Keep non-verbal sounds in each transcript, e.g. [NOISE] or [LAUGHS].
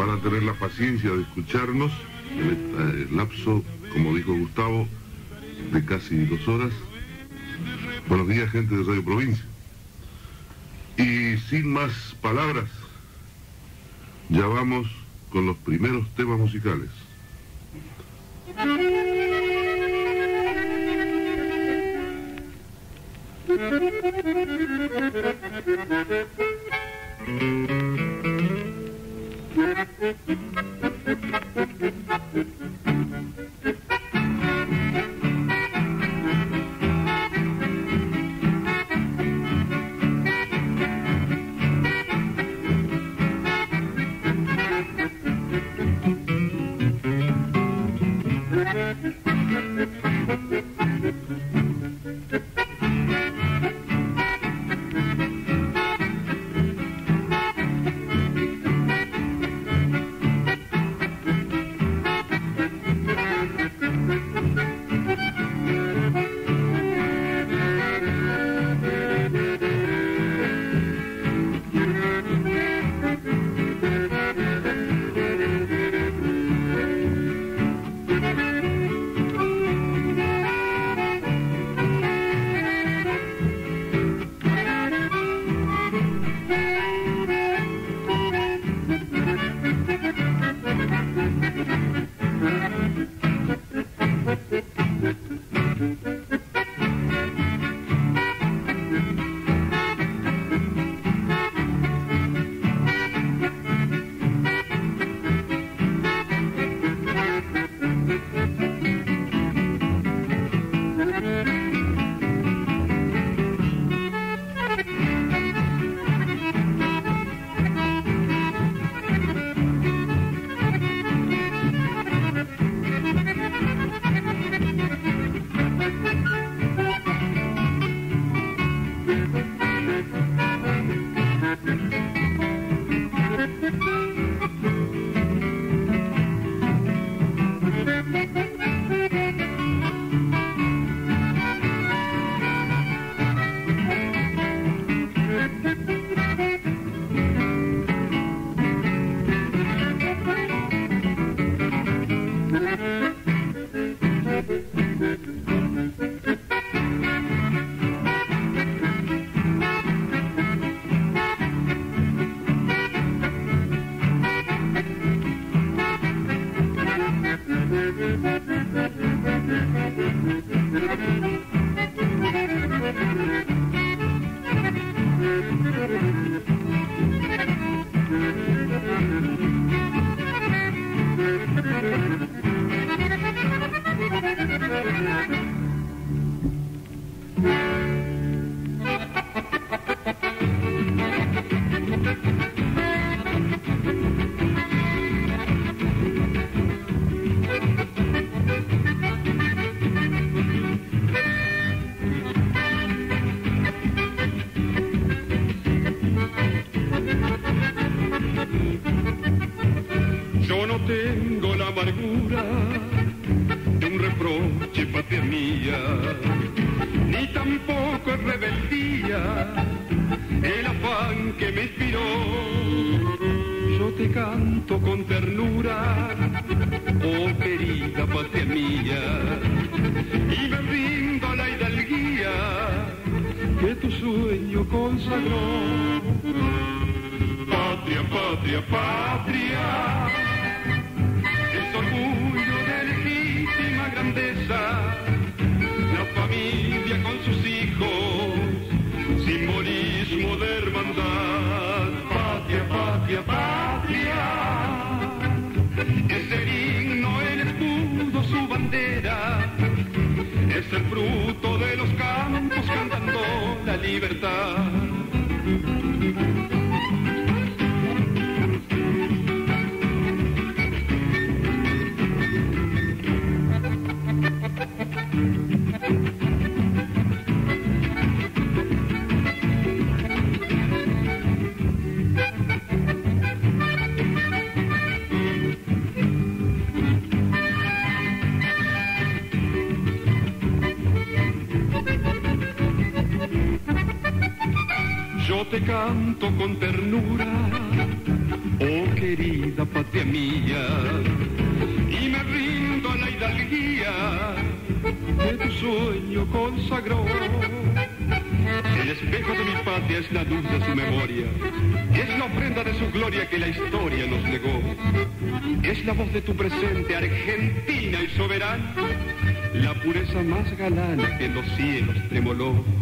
van a tener la paciencia de escucharnos en este lapso, como dijo Gustavo, de casi dos horas. Buenos días, gente de Radio Provincia. Y sin más palabras, ya vamos con los primeros temas musicales. [LAUGHS] te canto con ternura, oh querida patria mía y me rindo a la hidalguía que tu sueño consagró. El espejo de mi patria es la luz de su memoria, es la ofrenda de su gloria que la historia nos legó. Es la voz de tu presente, argentina y soberana, la pureza más galana que en los cielos tremoló.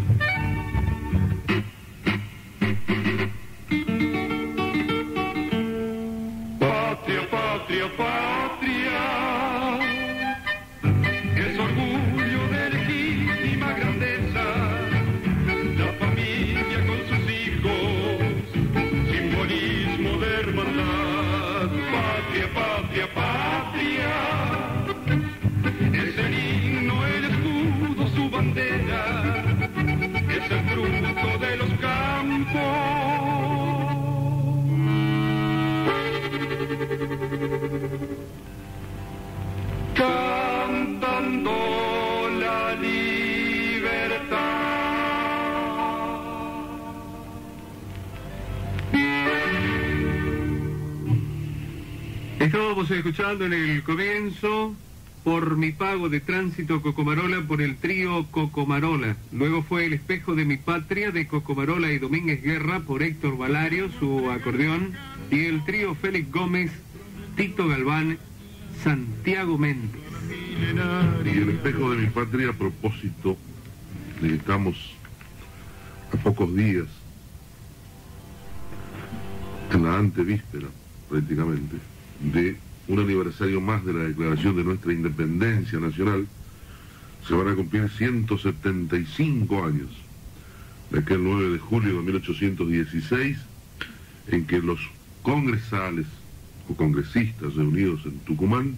Estábamos escuchando en el comienzo por mi pago de tránsito Cocomarola por el trío Cocomarola. Luego fue El espejo de mi patria de Cocomarola y Domínguez Guerra por Héctor Valario, su acordeón. Y el trío Félix Gómez, Tito Galván, Santiago Méndez. Y El espejo de mi patria a propósito de estamos a pocos días en la antevíspera prácticamente de un aniversario más de la declaración de nuestra independencia nacional, se van a cumplir 175 años de aquel 9 de julio de 1816, en que los congresales o congresistas reunidos en Tucumán,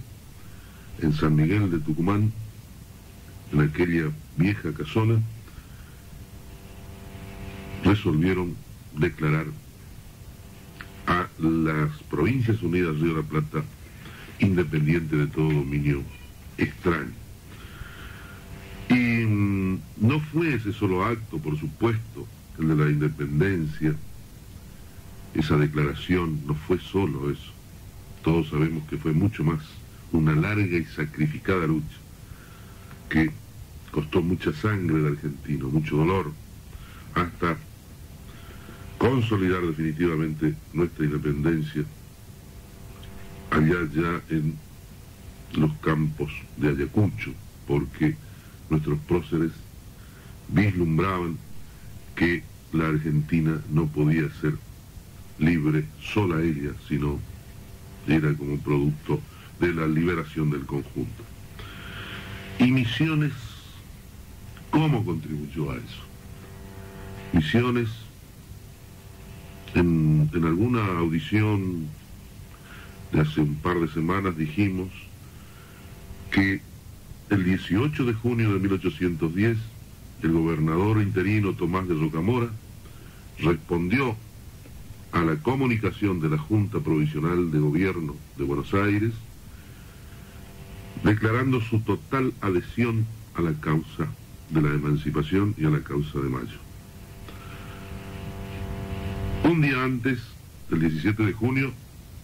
en San Miguel de Tucumán, en aquella vieja casona, resolvieron declarar a las Provincias Unidas de Río de la Plata independiente de todo dominio extraño. Y mm, no fue ese solo acto, por supuesto, el de la independencia, esa declaración, no fue solo eso. Todos sabemos que fue mucho más, una larga y sacrificada lucha, que costó mucha sangre de argentino, mucho dolor, hasta consolidar definitivamente nuestra independencia allá ya en los campos de Ayacucho, porque nuestros próceres vislumbraban que la Argentina no podía ser libre sola ella, sino era como producto de la liberación del conjunto. Y Misiones, ¿cómo contribuyó a eso? Misiones en, alguna audición de hace un par de semanas dijimos que el 18 de junio de 1810 el gobernador interino Tomás de Rocamora respondió a la comunicación de la Junta Provisional de Gobierno de Buenos Aires declarando su total adhesión a la causa de la emancipación y a la causa de Mayo. Un día antes, el 17 de junio,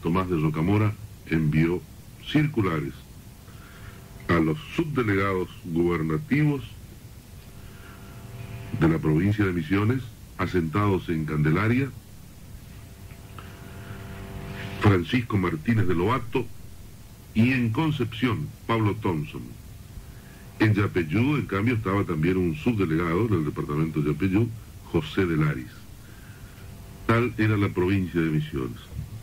Tomás de Rocamora envió circulares a los subdelegados gubernativos de la provincia de Misiones, asentados en Candelaria, Francisco Martínez de Lobato y en Concepción, Pablo Thompson. En Yapeyú, en cambio, estaba también un subdelegado del departamento de Yapeyú, José de Laris. Era la provincia de Misiones.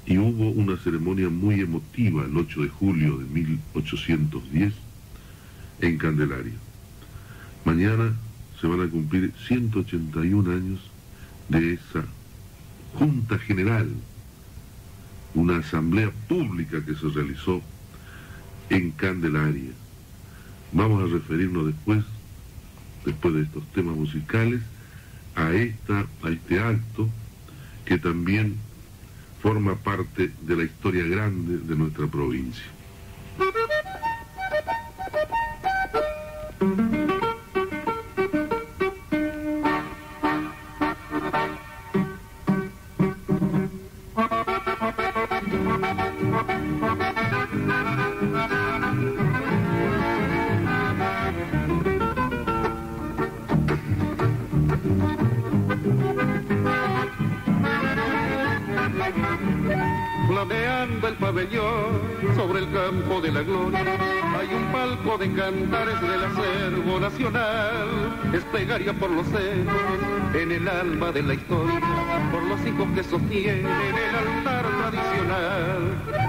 Y hubo una ceremonia muy emotiva el 8 de julio de 1810 en Candelaria. Mañana se van a cumplir 181 años de esa Junta General, una asamblea pública que se realizó en Candelaria. Vamos a referirnos después, después de estos temas musicales, a, esta, a este acto que también forma parte de la historia grande de nuestra provincia. El alma de la historia, por los hijos que sostienen el altar tradicional,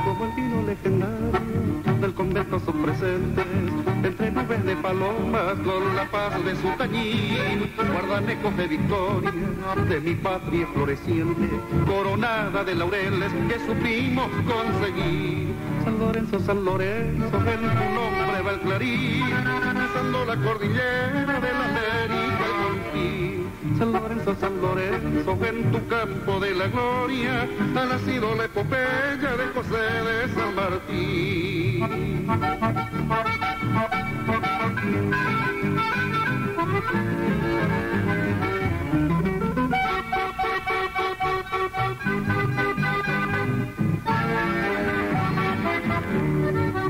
como el vino legendario del convento son presentes, entre nubes de palomas con la paz de su tañín, guardan ecos de victoria de mi patria floreciente, coronada de laureles que supimos conseguir. San Lorenzo, San Lorenzo, en tu nombre va el clarín, cruzando la cordillera de la. San Lorenzo, San Lorenzo, en tu campo de la gloria, ha nacido la epopeya de José de San Martín.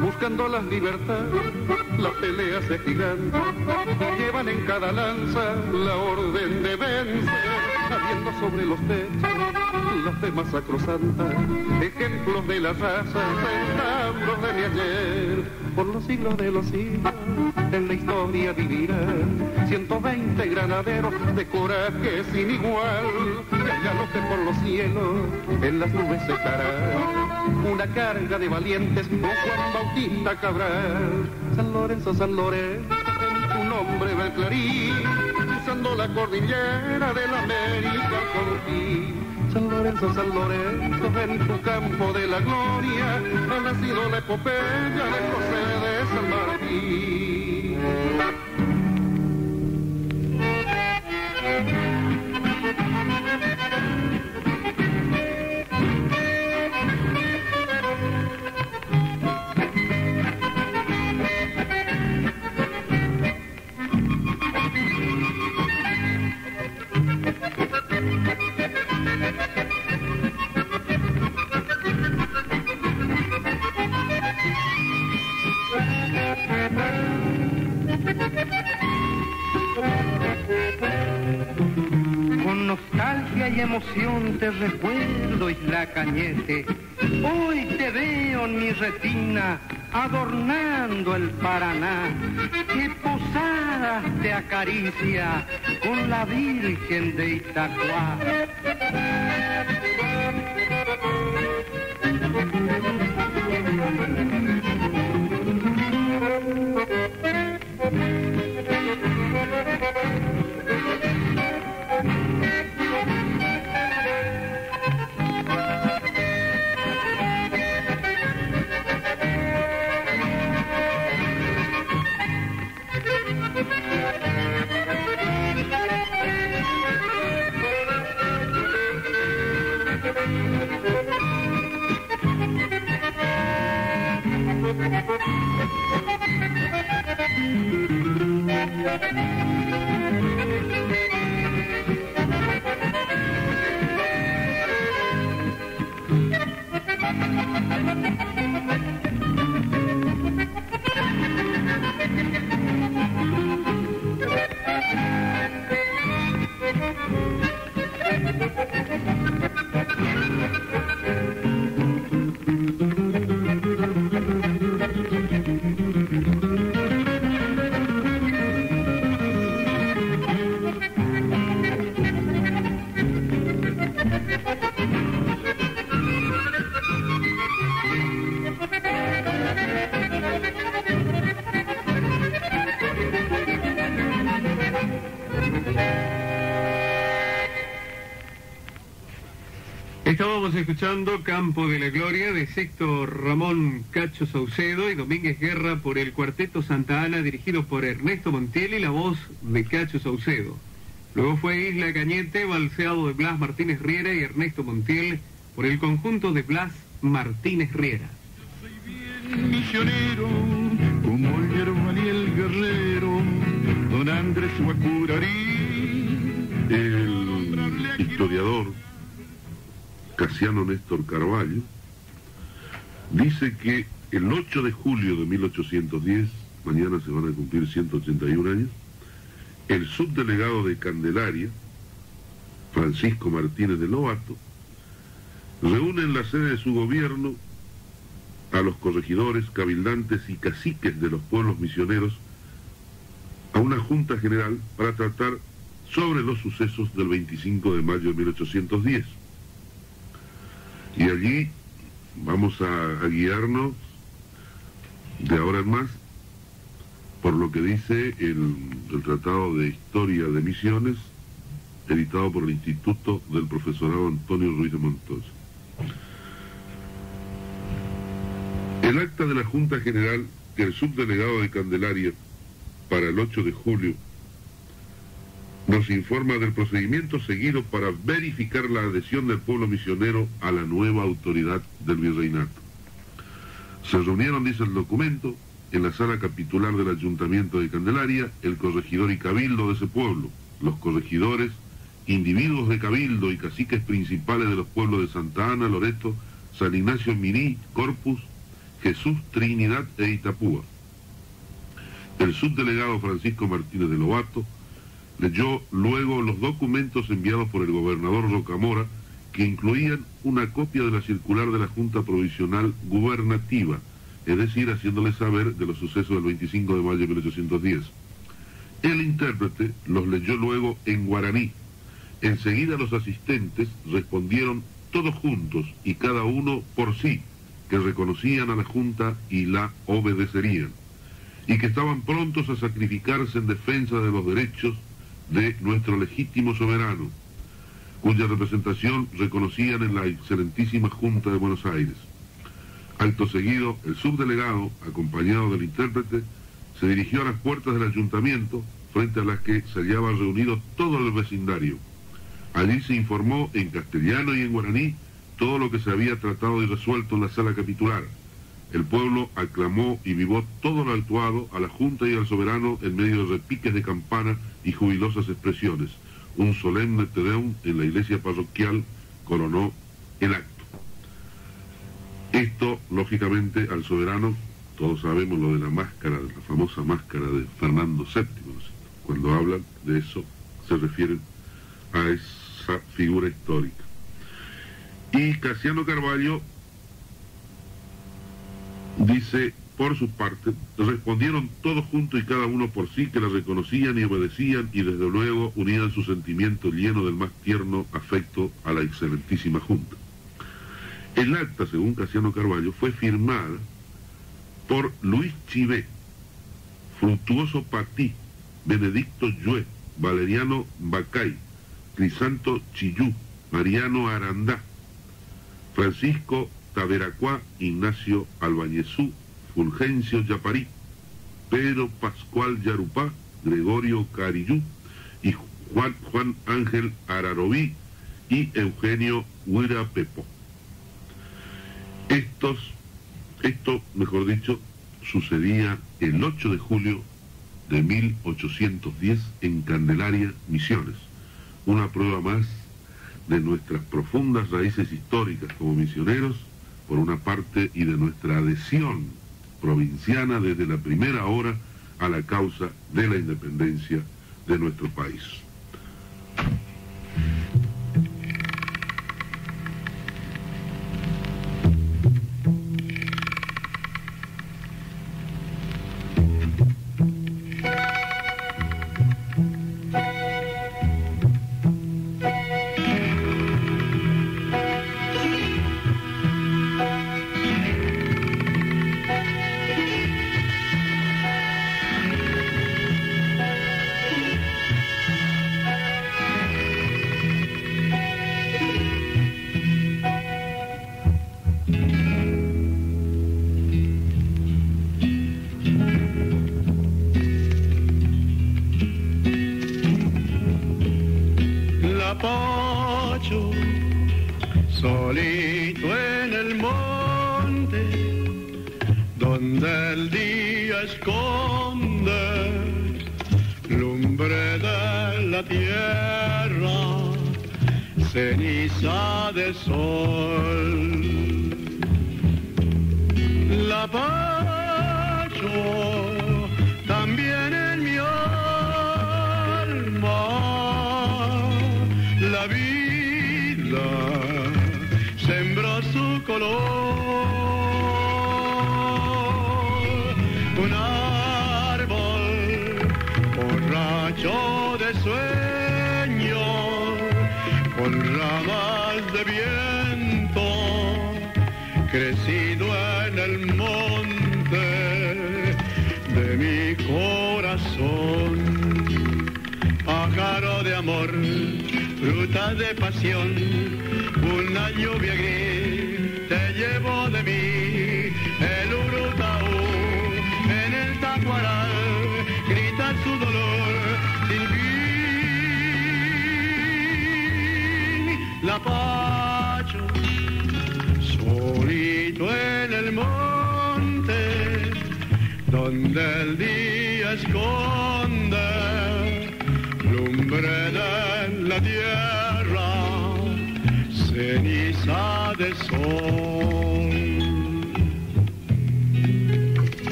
Buscando las libertades, las peleas de gigantes, llevan en cada lanza la orden de vencer, habiendo sobre los techos las temas sacrosantas, ejemplos de la raza, centauros de mi ayer, por los siglos de los siglos, en la historia vivirán 120 granaderos de coraje sin igual, que al galope por los cielos, en las nubes se una carga de valientes con Juan Bautista Cabral, San Lorenzo, San Lorenzo, en tu nombre va el clarín, cruzando la cordillera de la América al. San Lorenzo, San Lorenzo, en tu campo de la gloria ha nacido la epopeya de José de San Martín. Emoción te recuerdo, Isla Cañete. Hoy te veo en mi retina adornando el Paraná. Que posadas te acaricia con la Virgen de Itacuá. Estábamos escuchando Campo de la Gloria de Sexto Ramón Cacho Saucedo y Domínguez Guerra por el Cuarteto Santa Ana dirigido por Ernesto Montiel y la voz de Cacho Saucedo. Luego fue Isla Cañete, balseado de Blas Martínez Riera y Ernesto Montiel por el conjunto de Blas Martínez Riera. misionero, como el hierba y el guerrero, don Andrés Guacurarí. El Casiano Néstor Carvalho dice que el 8 de julio de 1810, mañana se van a cumplir 181 años, el subdelegado de Candelaria, Francisco Martínez de Lobato, reúne en la sede de su gobierno a los corregidores, cabildantes y caciques de los pueblos misioneros a una junta general para tratar sobre los sucesos del 25 de mayo de 1810. Y allí vamos a, guiarnos de ahora en más por lo que dice el, el, Tratado de Historia de Misiones, editado por el Instituto del Profesorado Antonio Ruiz de Montoya. El acta de la Junta General que el subdelegado de Candelaria para el 8 de julio nos informa del procedimiento seguido para verificar la adhesión del pueblo misionero a la nueva autoridad del virreinato. Se reunieron, dice el documento, en la sala capitular del Ayuntamiento de Candelaria, el corregidor y cabildo de ese pueblo, los corregidores, individuos de cabildo y caciques principales de los pueblos de Santa Ana, Loreto, San Ignacio Mirí, Corpus, Jesús, Trinidad e Itapúa. El subdelegado Francisco Martínez de Lobato leyó luego los documentos enviados por el gobernador Rocamora que incluían una copia de la circular de la Junta Provisional Gubernativa, es decir, haciéndole saber de los sucesos del 25 de mayo de 1810. El intérprete los leyó luego en guaraní. Enseguida los asistentes respondieron todos juntos y cada uno por sí, que reconocían a la Junta y la obedecerían, y que estaban prontos a sacrificarse en defensa de los derechos de nuestro legítimo soberano, cuya representación reconocían en la excelentísima Junta de Buenos Aires. Acto seguido, el subdelegado, acompañado del intérprete, se dirigió a las puertas del ayuntamiento, frente a las que se hallaba reunido todo el vecindario. Allí se informó en castellano y en guaraní todo lo que se había tratado y resuelto en la sala capitular. El pueblo aclamó y vivó todo lo actuado a la Junta y al soberano en medio de repiques de campana y jubilosas expresiones. Un solemne tedeum en la iglesia parroquial coronó el acto. Esto, lógicamente, al soberano, todos sabemos lo de la máscara, de la famosa máscara de Fernando VII. Cuando hablan de eso, se refieren a esa figura histórica. Y Casiano Carballo dice, por su parte, respondieron todos juntos y cada uno por sí que la reconocían y obedecían y desde luego unían su sentimiento lleno del más tierno afecto a la excelentísima Junta. El acta, según Casiano Carballo, fue firmada por Luis Chivé, Fructuoso Patí, Benedicto Yue, Valeriano Bacay, Crisanto Chillú, Mariano Arandá, Francisco Taberacuá, Ignacio Albañezú, Fulgencio Yaparí, Pedro Pascual Yarupá, Gregorio Carillú y Juan, Juan Ángel Ararobí y Eugenio Huira Pepo. Esto, mejor dicho, sucedía el 8 de julio de 1810 en Candelaria, Misiones. Una prueba más de nuestras profundas raíces históricas como misioneros, por una parte, y de nuestra adhesión provinciana desde la primera hora a la causa de la independencia de nuestro país.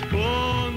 explode.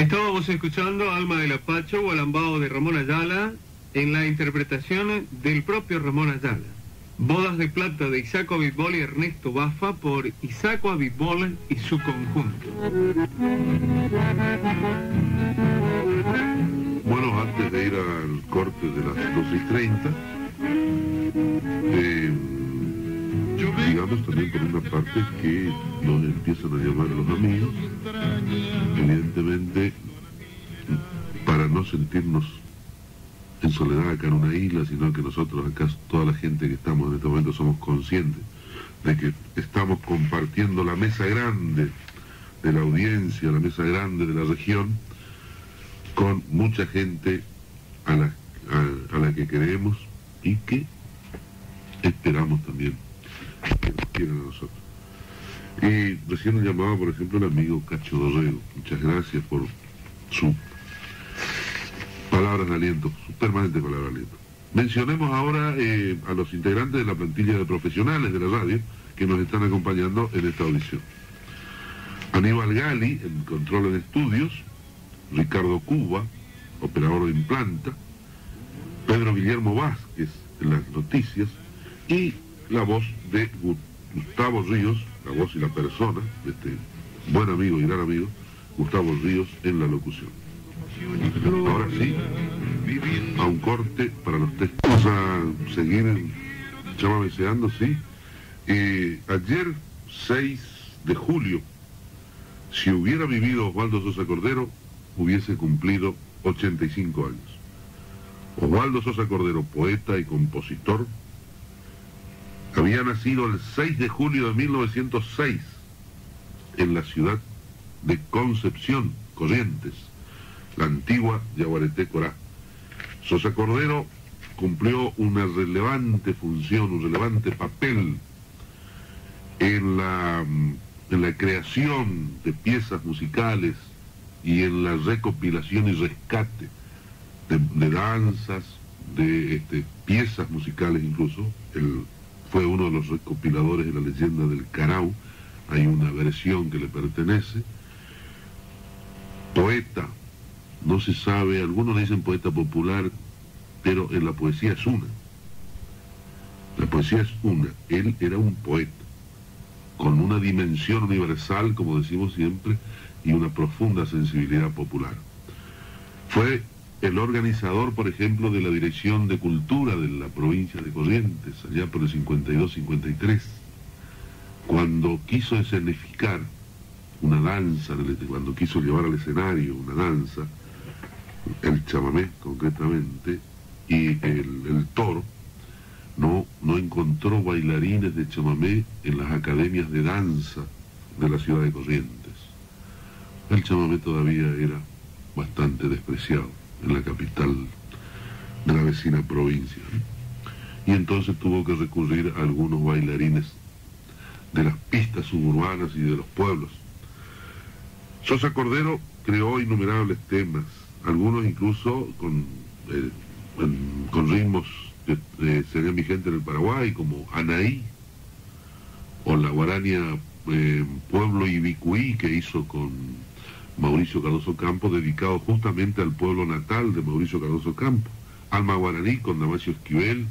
Estábamos escuchando Alma del Apacho o Alambao de Ramón Ayala en la interpretación del propio Ramón Ayala. Bodas de Plata de Isaco Abitbol y Ernesto Bafa por Isaco Abitbol y su conjunto. Bueno, antes de ir al corte de las 12 y 30, eh, también por una parte que nos empiezan a llamar los amigos, evidentemente para no sentirnos en soledad acá en una isla, sino que nosotros acá, toda la gente que estamos en este momento, somos conscientes de que estamos compartiendo la mesa grande de la audiencia, la mesa grande de la región, con mucha gente a la, a, a la que creemos y que esperamos también que nos quieran a nosotros. Y recién nos llamaba, por ejemplo, el amigo Cacho Dorrego. Muchas gracias por su palabras de aliento, su permanente palabra de aliento. Mencionemos ahora eh, a los integrantes de la plantilla de profesionales de la radio que nos están acompañando en esta audición. Aníbal Gali, en control de estudios, Ricardo Cuba, operador de implanta, Pedro Guillermo Vázquez en las noticias y la voz de Gustavo Ríos, la voz y la persona de este buen amigo y gran amigo, Gustavo Ríos en la locución. Ahora sí, a un corte para los textos. Vamos a seguir chamameseando, sí. ayer, 6 de julio, si hubiera vivido Osvaldo Sosa Cordero, hubiese cumplido 85 años. Osvaldo Sosa Cordero, poeta y compositor, había nacido el 6 de julio de 1906 en la ciudad de Concepción, Corrientes, la antigua Yaguareté Corá. Sosa Cordero cumplió una relevante función, un relevante papel en la, en la creación de piezas musicales y en la recopilación y rescate de, danzas, de este, piezas musicales incluso. Él fue uno de los recopiladores de la leyenda del Carau, hay una versión que le pertenece. Poeta, no se sabe, algunos dicen poeta popular, pero en la poesía es una. La poesía es una. Él era un poeta, con una dimensión universal, como decimos siempre, y una profunda sensibilidad popular. Fue el organizador, por ejemplo, de la Dirección de Cultura de la provincia de Corrientes, allá por el 52-53, cuando quiso escenificar una danza, cuando quiso llevar al escenario una danza, el chamamé concretamente, y el, toro, no, no encontró bailarines de chamamé en las academias de danza de la ciudad de Corrientes. El chamamé todavía era bastante despreciado en la capital de la vecina provincia. Y entonces tuvo que recurrir a algunos bailarines de las pistas suburbanas y de los pueblos. Sosa Cordero creó innumerables temas, algunos incluso con, eh, con ritmos que serían vigentes en el Paraguay, como Anaí, o la guarania eh, Pueblo Ibicuí, que hizo con Mauricio Cardoso Campo, dedicado justamente al pueblo natal de Mauricio Cardoso Campo, Alma Guaraní con Damasio Esquivel,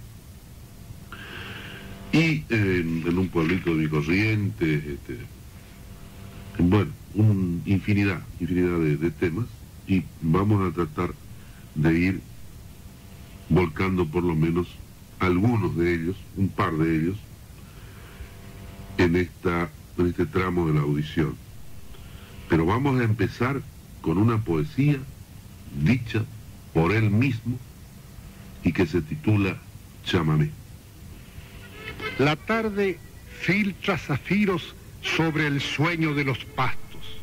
y en un pueblito de Corrientes, este, bueno, un, infinidad, infinidad de, temas, y vamos a tratar de ir volcando por lo menos algunos de ellos, un par de ellos, en, esta, en este tramo de la audición. Pero vamos a empezar con una poesía dicha por él mismo y que se titula Chamamé. La tarde filtra zafiros sobre el sueño de los pastos.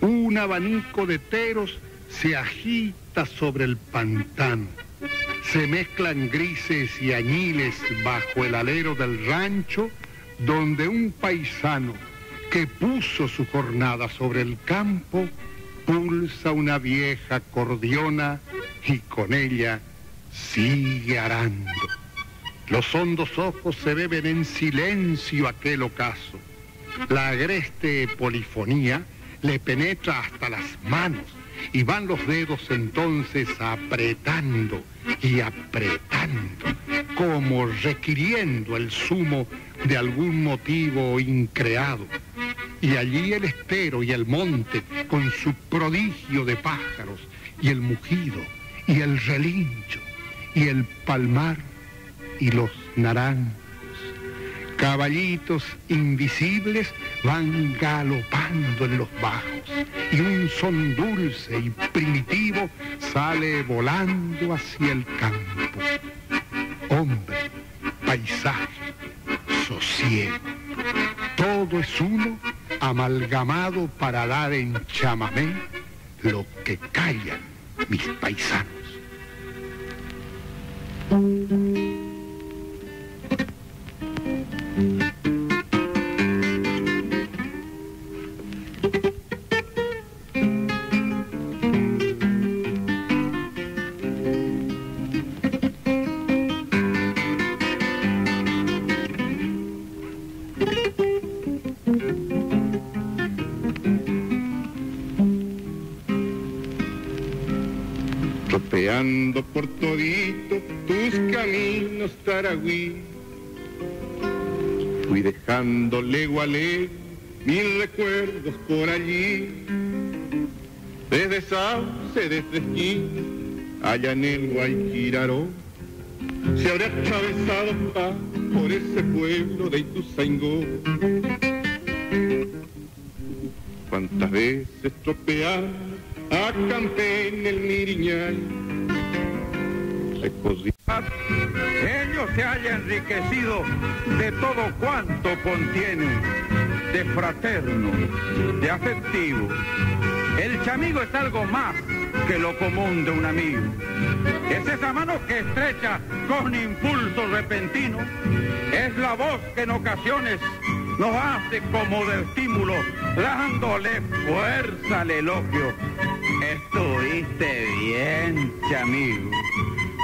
Un abanico de teros se agita sobre el pantano. Se mezclan grises y añiles bajo el alero del rancho donde un paisano que puso su jornada sobre el campo pulsa una vieja cordiona y con ella sigue arando. Los hondos ojos se beben en silencio aquel ocaso. La agreste polifonía le penetra hasta las manos y van los dedos entonces apretando y apretando, como requiriendo el sumo de algún motivo increado. Y allí el estero y el monte con su prodigio de pájaros y el mugido y el relincho y el palmar y los naranjos. Caballitos invisibles van galopando en los bajos y un son dulce y primitivo sale volando hacia el campo. Hombre, paisaje, sosiego. Todo es uno amalgamado para dar en chamamé lo que callan mis paisanos. Tropeando por todito tus caminos taragüí. Fui dejando legua a mil recuerdos por allí. Desde Sauce, desde Esquín, allá en el Guayquiraró, se habrá atravesado pa por ese pueblo de Ituzaingó. Cuántas veces tropear acampé en el Miriñal. Recosí Se haya enriquecido de todo cuanto contiene, de fraterno, de afectivo. El chamigo es algo más que lo común de un amigo. Es esa mano que estrecha con impulso repentino. Es la voz que en ocasiones nos hace como de estímulo, dándole fuerza al elogio. Estuviste bien, chamigo.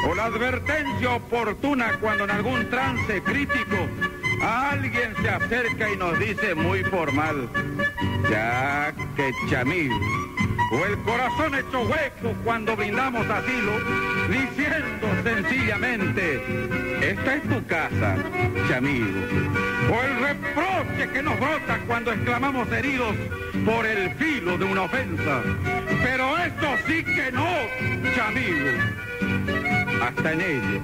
O la advertencia oportuna cuando en algún trance crítico alguien se acerca y nos dice muy formal, ya que chamigo. O el corazón hecho hueco cuando brindamos asilo, diciendo sencillamente, esta es tu casa, chamigo. O el reproche que nos brota cuando exclamamos heridos por el filo de una ofensa. Pero esto sí que no, chamigo. Hasta en ello,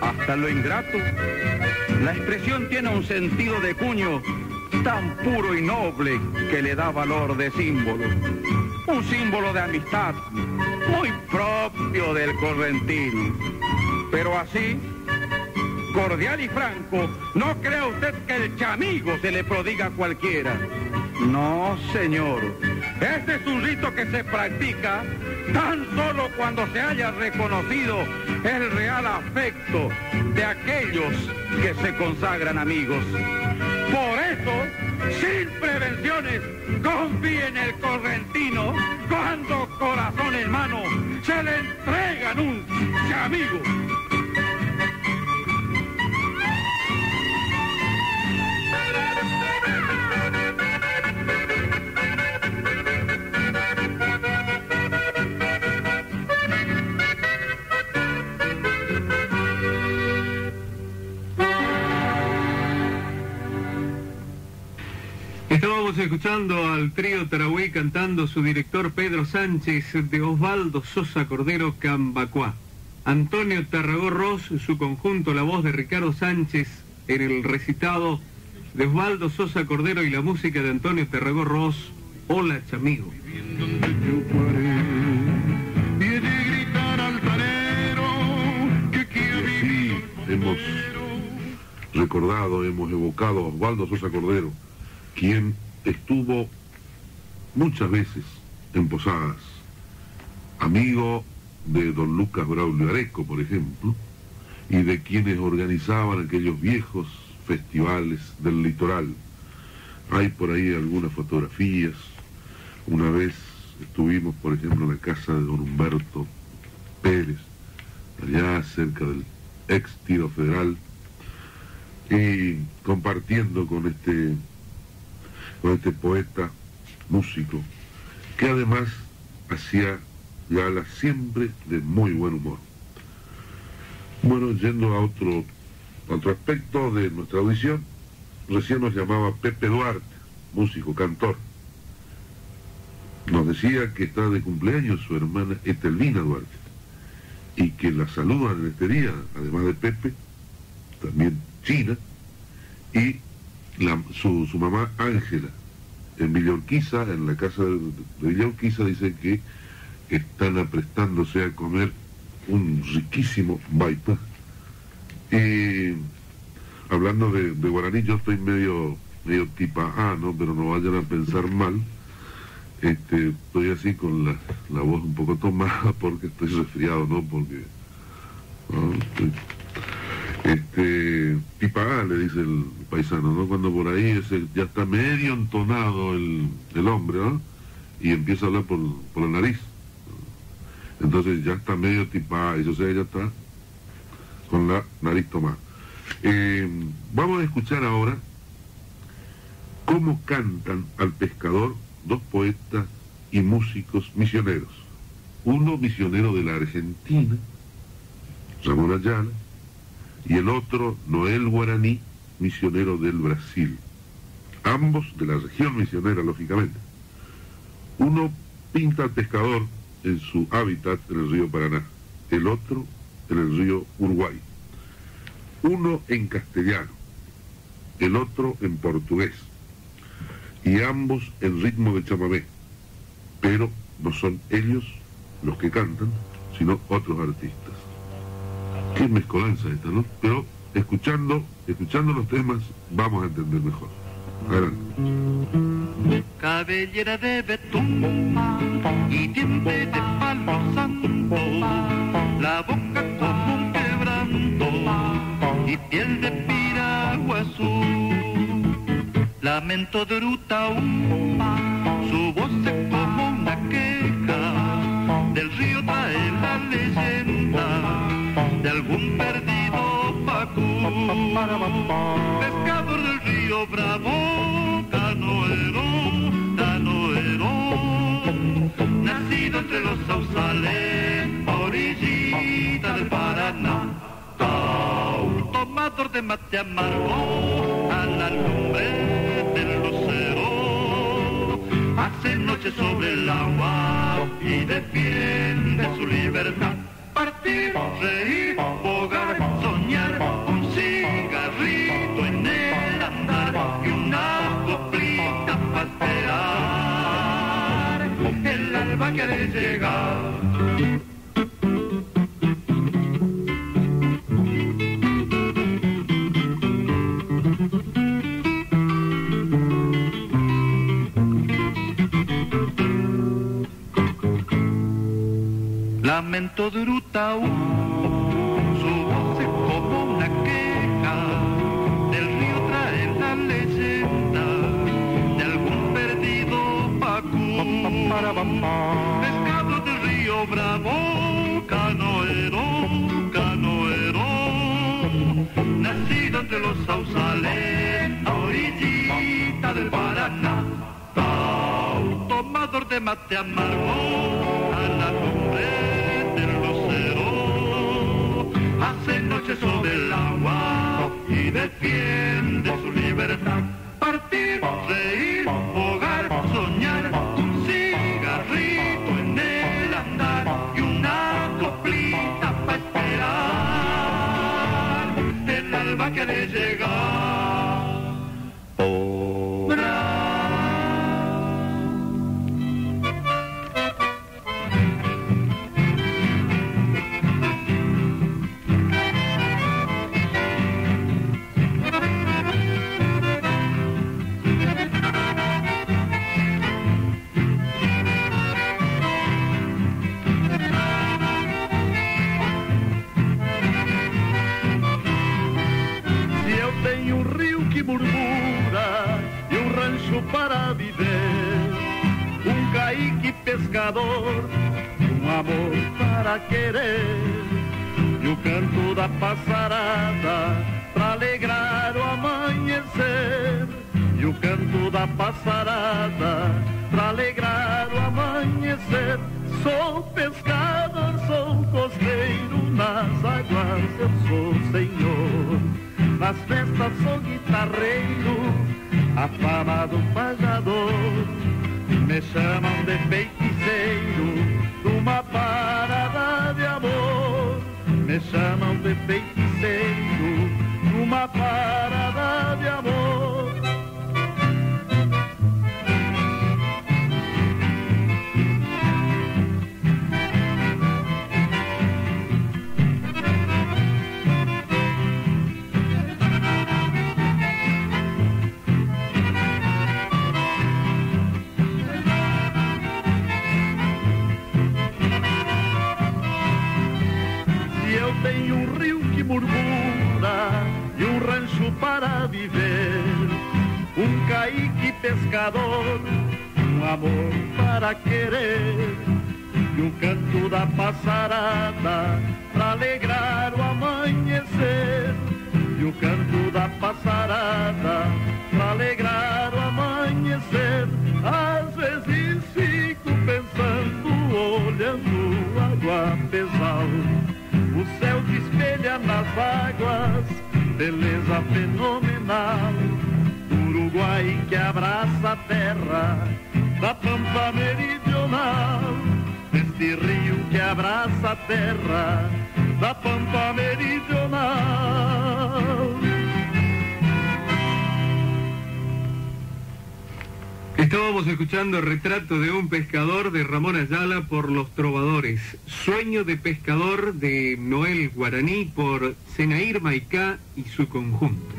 hasta lo ingrato, la expresión tiene un sentido de cuño tan puro y noble que le da valor de símbolo. Un símbolo de amistad muy propio del correntino. Pero así, cordial y franco, no crea usted que el chamigo se le prodiga a cualquiera. No, señor. Este es un rito que se practica tan solo cuando se haya reconocido el real afecto de aquellos que se consagran amigos. Por eso, sin prevenciones, confíe en el correntino cuando corazón en mano se le entregan un chamigo. Estábamos escuchando al trío Tarahui cantando su director Pedro Sánchez de Osvaldo Sosa Cordero Cambacuá. Antonio Tarragó Ross, su conjunto, la voz de Ricardo Sánchez en el recitado de Osvaldo Sosa Cordero y la música de Antonio Tarragó Ross. Hola, chamigo. hemos recordado, hemos evocado a Osvaldo Sosa Cordero, quien estuvo muchas veces en Posadas, amigo de don Lucas Braulio Areco, por ejemplo, y de quienes organizaban aquellos viejos festivales del litoral. Hay por ahí algunas fotografías. Una vez estuvimos, por ejemplo, en la casa de don Humberto Pérez, allá cerca del ex tiro federal, y compartiendo con este, este poeta, músico, que además hacía gala siempre de muy buen humor. Bueno, yendo a otro, otro aspecto de nuestra audición, recién nos llamaba Pepe Duarte, músico, cantor. Nos decía que está de cumpleaños su hermana Etelvina Duarte y que la saludan en este día, además de Pepe, también China, y su, mamá Ángela. En Villa Urquiza, en la casa de, de Villa Urquiza, dice que están aprestándose a comer un riquísimo baita. Y hablando de, guaraní, yo estoy medio, medio tipa A, ¿no? Pero no vayan a pensar mal. Este, estoy así con la, la voz un poco tomada [LAUGHS] porque estoy resfriado, ¿no? Porque este, tipa A, le dice el paisano, ¿no? Cuando por ahí ya está medio entonado el, el hombre, ¿no? Y empieza a hablar por, por la nariz. Entonces ya está medio A, eso sea, ya está con la nariz tomada. Eh, vamos a escuchar ahora cómo cantan al pescador dos poetas y músicos misioneros. Uno misionero de la Argentina, Ramón Ayala, y el otro Noel Guaraní, misionero del Brasil. Ambos de la región misionera, lógicamente. Uno pinta al pescador en su hábitat en el río Paraná, el otro en el río Uruguay. Uno en castellano, el otro en portugués, y ambos en ritmo de chamamé, pero no son ellos los que cantan, sino otros artistas. Qué mezcolanza esta, ¿no? Pero escuchando, escuchando los temas vamos a entender mejor. Adelante. Cabellera de betún y diente de palo santo, la boca como un quebranto y piel de piragua azul. Lamento de Urutaú, su voz es como una queja, Pescador del río Bravo, canoero, canoero, nacido entre los sausales, orillita del Paraná. Tomador de mate amargo a la del lucero, hace noche sobre el agua y defiende su libertad. Partir, reír, bogar, el alba que ha de llegar. lamento de Urutaú, Pescado del río Bravo, canoero, canoero, nacido entre los sausales, a orillita del Paraná. Tomador de mate amargo, a la lumbre hace noche sobre el agua y defiende su libertad. Partir, reír, que pescador, un amor para querer, e o canto da passarada para alegrar o amanhecer, e o canto da passarada para alegrar o amanhecer. Sou pescador, sou costeiro, nas águas eu sou senhor, nas festas sou guitarreiro a fama do pajador. Me chamam de feiticeiro, numa parada de amor. Me chamam de feiticeiro, numa parada rancho para vivir, un caiqui pescador, un amor para querer, e um canto da passarada para alegrar o amanhecer, e o canto da passarada para alegrar o amanhecer. Às vezes fico pensando, olhando água pesal, nas águas, beleza fenomenal. Uruguai que abraça a terra da pampa meridional. Este rio que abraça a terra da pampa meridional. Estábamos escuchando Retrato de un pescador de Ramón Ayala por Los Trovadores, Sueño de pescador de Noel Guaraní por Senair Maicá y su conjunto.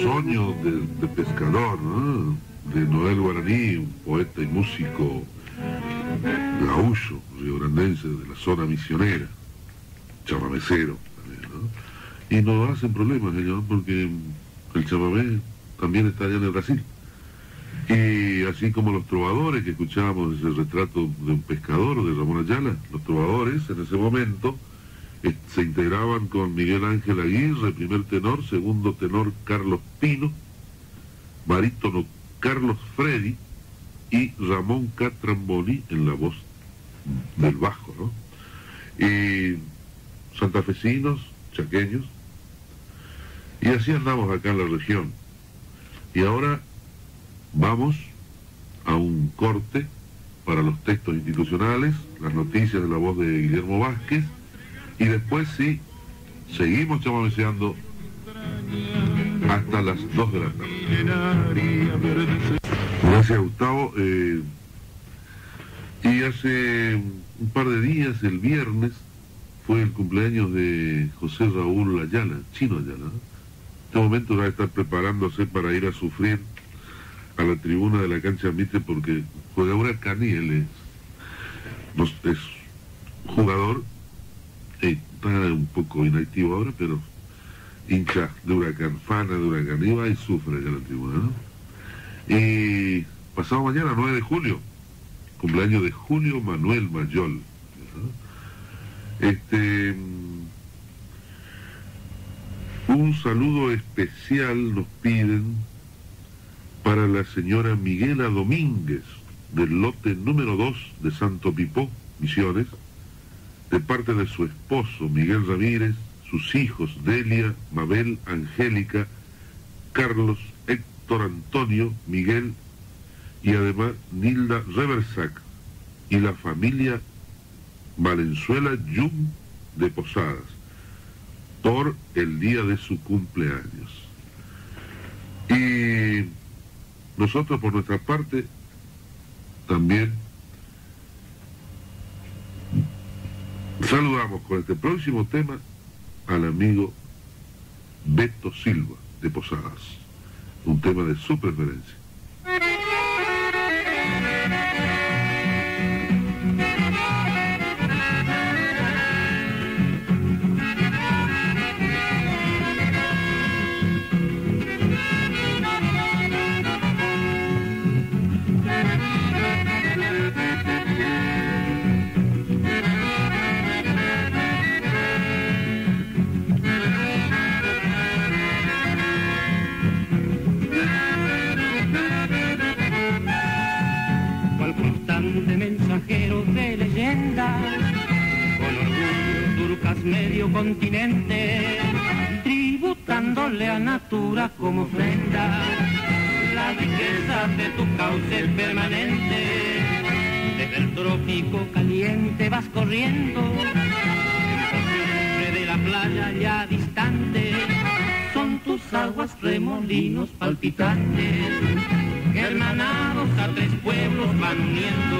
Sueño de, pescador, ¿no? de Noel Guaraní, un poeta y músico gaullo, riograndense de la zona misionera, chamamecero ¿no? Y nos hacen problemas ellos, porque el chamamé también está allá en el Brasil. Y así como los trovadores que escuchábamos ese retrato de un pescador de Ramón Ayala, los trovadores en ese momento eh, se integraban con Miguel Ángel Aguirre, primer tenor, segundo tenor Carlos Pino, barítono Carlos Freddy y Ramón Catramboni en la voz del bajo, ¿no? Y santafesinos, chaqueños, y así andamos acá en la región. Y ahora vamos a un corte para los textos institucionales, las noticias de la voz de Guillermo Vázquez, y después sí, seguimos chamameceando hasta las 2 de la tarde. Gracias Gustavo. Eh, y hace un par de días, el viernes, fue el cumpleaños de José Raúl Ayala, chino Ayala. Este momento va a estar preparándose para ir a sufrir a la tribuna de la cancha Mitre porque juega Huracán él es, es jugador, está un poco inactivo ahora, pero hincha de Huracán, fana de Huracán, va y sufre en la tribuna. Y pasado mañana, 9 de julio, cumpleaños de Julio Manuel Mayol. Este, un saludo especial nos piden para la señora Miguela Domínguez del lote número 2 de Santo Pipó, Misiones, de parte de su esposo Miguel Ramírez, sus hijos Delia, Mabel, Angélica, Carlos, Héctor Antonio, Miguel y además Nilda Reversac y la familia Valenzuela Yum de Posadas por el día de su cumpleaños. Y nosotros por nuestra parte también saludamos con este próximo tema al amigo Beto Silva de Posadas, un tema de su preferencia. Medio continente, tributándole a Natura como ofrenda la riqueza de tu cauce permanente. Desde el trópico caliente vas corriendo, de la playa ya distante, son tus aguas remolinos palpitantes hermanados a tres pueblos van uniendo.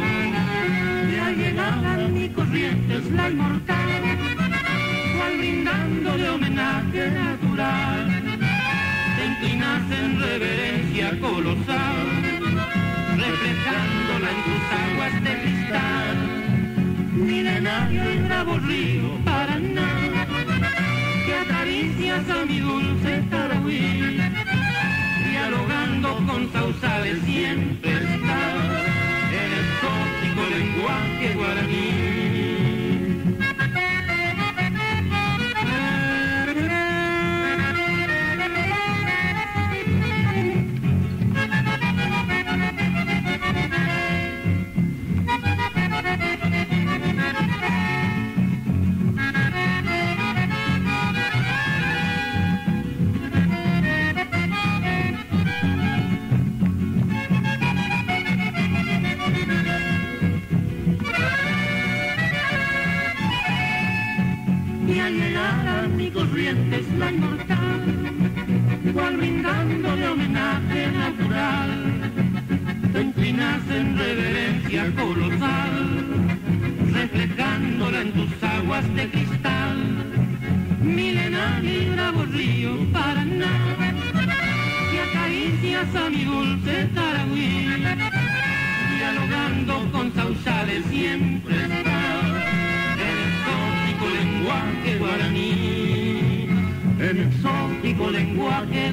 Ahí llegaban mi corrientes la inmortal, brindándole homenaje natural. Te inclinas en reverencia colosal, reflejándola en tus aguas de cristal. milenario y bravo río Paraná, que acaricias a mi dulce Tarahui, dialogando con sausales siempre está el exótico lenguaje guaraní. Es la inmortal, cual brindándole homenaje natural, te inclinas en reverencia colosal, reflejándola en tus aguas de cristal, milenario y bravo río Paraná, que acaricias a mi dulce Tarahui, dialogando con sausales siempre el exótico lenguaje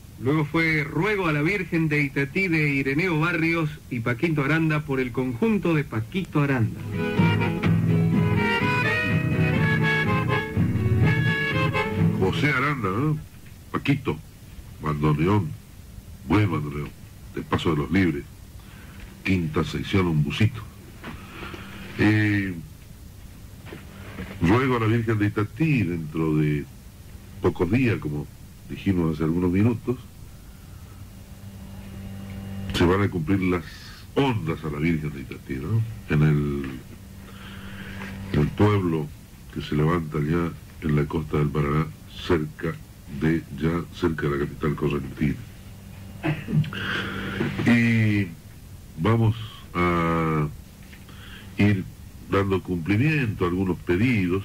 Luego fue Ruego a la Virgen de Itatí de Ireneo Barrios y Paquito Aranda por el conjunto de Paquito Aranda. José Aranda, ¿no? Paquito, bandoneón, buen bandoneón, del Paso de los Libres, quinta sección, un busito. Eh, Ruego a la Virgen de Itatí dentro de pocos días, como dijimos hace algunos minutos, van a cumplir las ondas a la Virgen de Itatí, ¿no? En el, pueblo que se levanta ya en la costa del Paraná, cerca de, ya cerca de la capital correntina. Y vamos a ir dando cumplimiento a algunos pedidos.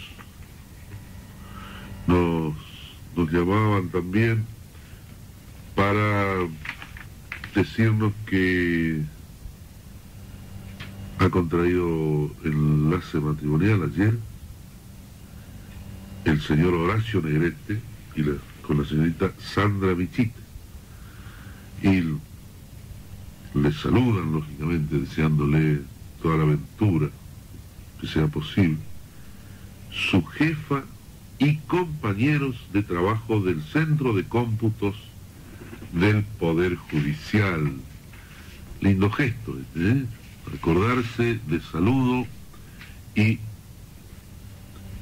Nos llamaban también para decirnos que ha contraído enlace matrimonial ayer el señor Horacio Negrete y con la señorita Sandra Michite. Y le saludan, lógicamente, deseándole toda la aventura que sea posible. Su jefa y compañeros de trabajo del Centro de Cómputos del Poder Judicial. Lindo gesto, este, ¿eh? Acordarse de saludo y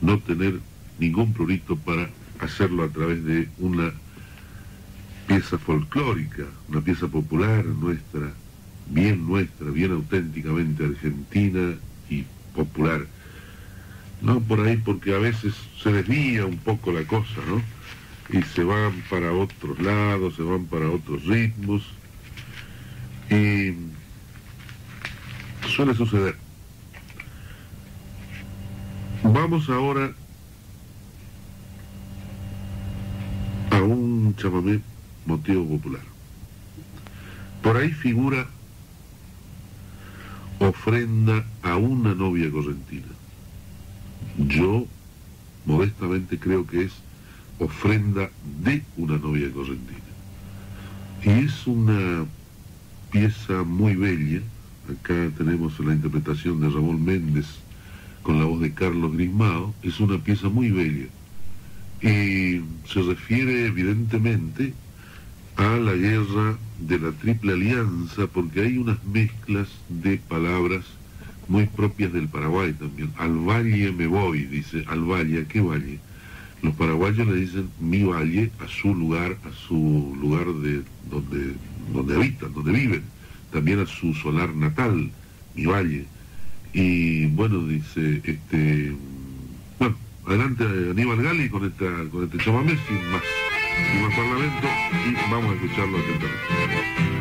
no tener ningún prurito para hacerlo a través de una pieza folclórica, una pieza popular nuestra, bien nuestra, bien auténticamente argentina y popular. No por ahí porque a veces se desvía un poco la cosa, ¿no? Y se van para otros lados, se van para otros ritmos. Y suele suceder. Vamos ahora a un chamamé motivo popular. Por ahí figura ofrenda a una novia correntina. Yo modestamente creo que es ofrenda de una novia correntina. Y es una pieza muy bella. Acá tenemos la interpretación de Ramón Méndez con la voz de Carlos Grismao. Es una pieza muy bella. Y se refiere evidentemente a la guerra de la Triple Alianza, porque hay unas mezclas de palabras muy propias del Paraguay también. Al valle me voy, dice, al valle, ¿a qué valle? Los paraguayos le dicen mi valle a su lugar, a su lugar de donde, donde habitan, donde viven, también a su solar natal, mi valle. Y bueno, dice, este, bueno, adelante Aníbal Gali con esta, con este chamamé, sin más, sin más parlamento, y vamos a escucharlo atentamente.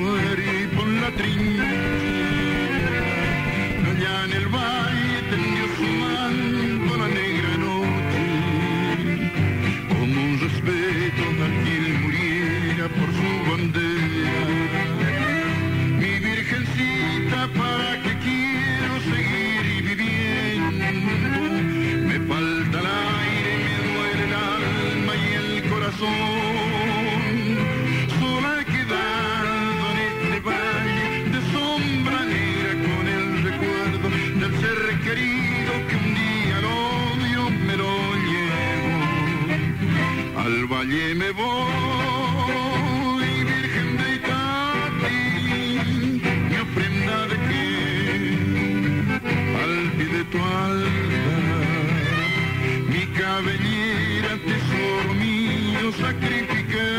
Cuerpo en la trinchera. Al valle me voy, Virgen de Itati, mi ofrenda de qué, al pie de tu altar, mi cabellera, tesoro mío, sacrifiqué,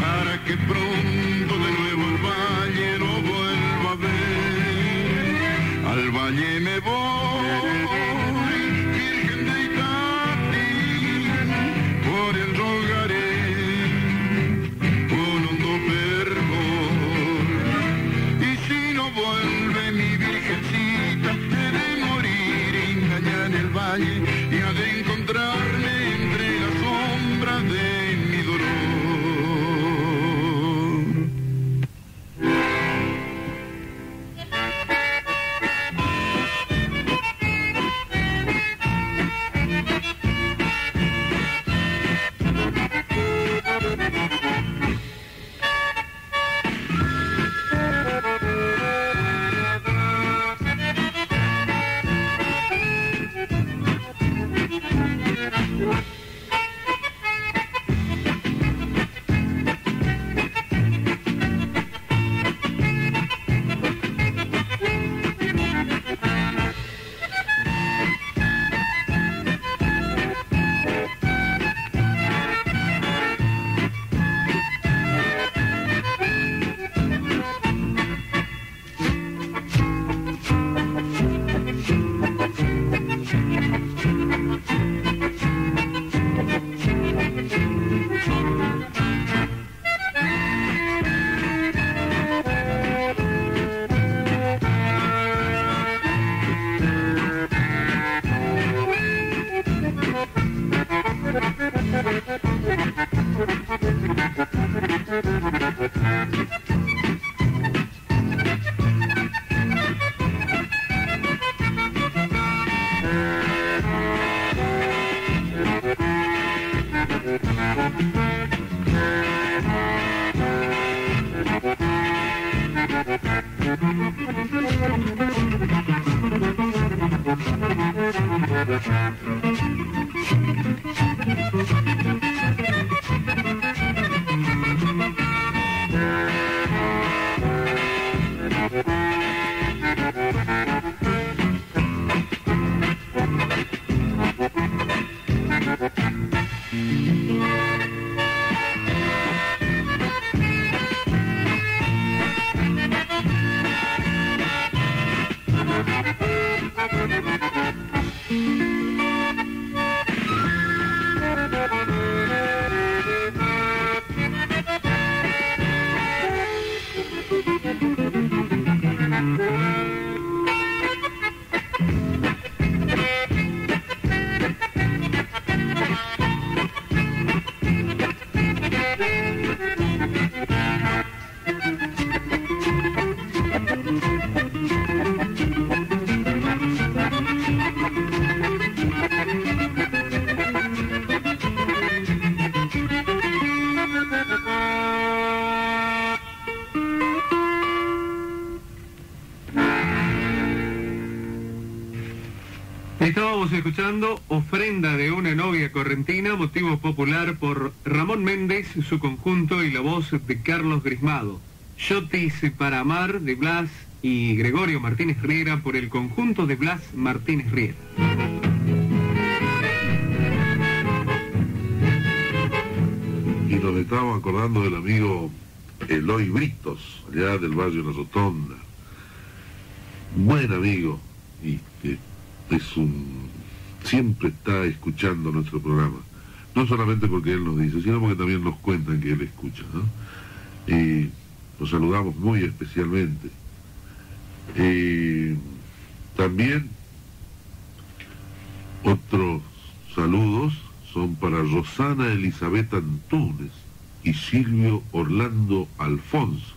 para que pronto de nuevo el valle no vuelva a ver, al valle me voy, Ofrenda de una novia correntina, motivo popular por Ramón Méndez, su conjunto y la voz de Carlos Grismado. Yotis para Amar de Blas y Gregorio Martínez Riera por el conjunto de Blas Martínez Riera. Y nos estábamos acordando del amigo Eloy Britos, allá del barrio La Rotonda. Buen amigo, y que es un siempre está escuchando nuestro programa. No solamente porque él nos dice, sino porque también nos cuentan que él escucha. Y lo saludamos muy especialmente. Y también otros saludos son para Rosana Elizabeth Antunes y Silvio Orlando Alfonso,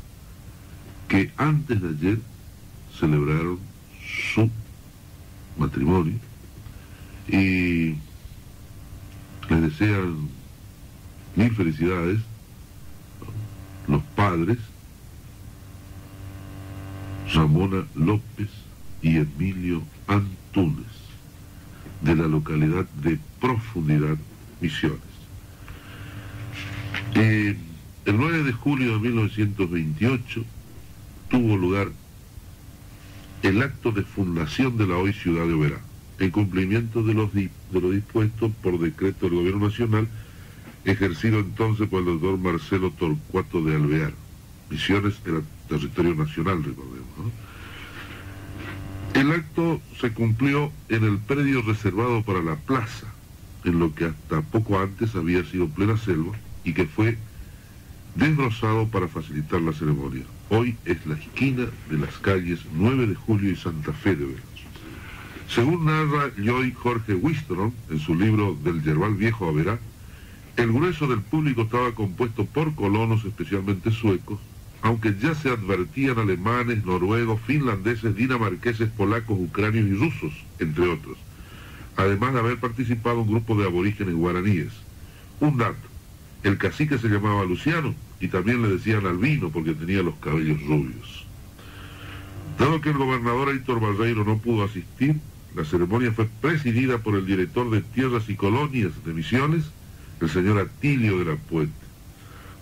que antes de ayer celebraron su matrimonio y les desean mil felicidades los padres Ramona López y Emilio Antunes de la localidad de Profundidad Misiones. El 9 de julio de 1928 tuvo lugar el acto de fundación de la hoy ciudad de Oberá, en cumplimiento de, los de lo dispuesto por decreto del Gobierno Nacional, ejercido entonces por el doctor Marcelo Torcuato de Alvear. Misiones era territorio nacional, recordemos. El acto se cumplió en el predio reservado para la plaza, en lo que hasta poco antes había sido plena selva y que fue desbrozado para facilitar la ceremonia. Hoy es la esquina de las calles 9 de Julio y Santa Fe de Velas. Según narra Joy Jorge Wistron en su libro Del Yerbal Viejo a Verá, el grueso del público estaba compuesto por colonos, especialmente suecos, aunque ya se advertían alemanes, noruegos, finlandeses, dinamarqueses, polacos, ucranios y rusos, entre otros, además de haber participado un grupo de aborígenes guaraníes. Un dato, el cacique se llamaba Luciano y también le decían albino porque tenía los cabellos rubios. Dado que el gobernador Héctor Barreiro no pudo asistir, la ceremonia fue presidida por el director de Tierras y Colonias de Misiones, el señor Atilio de la Puente.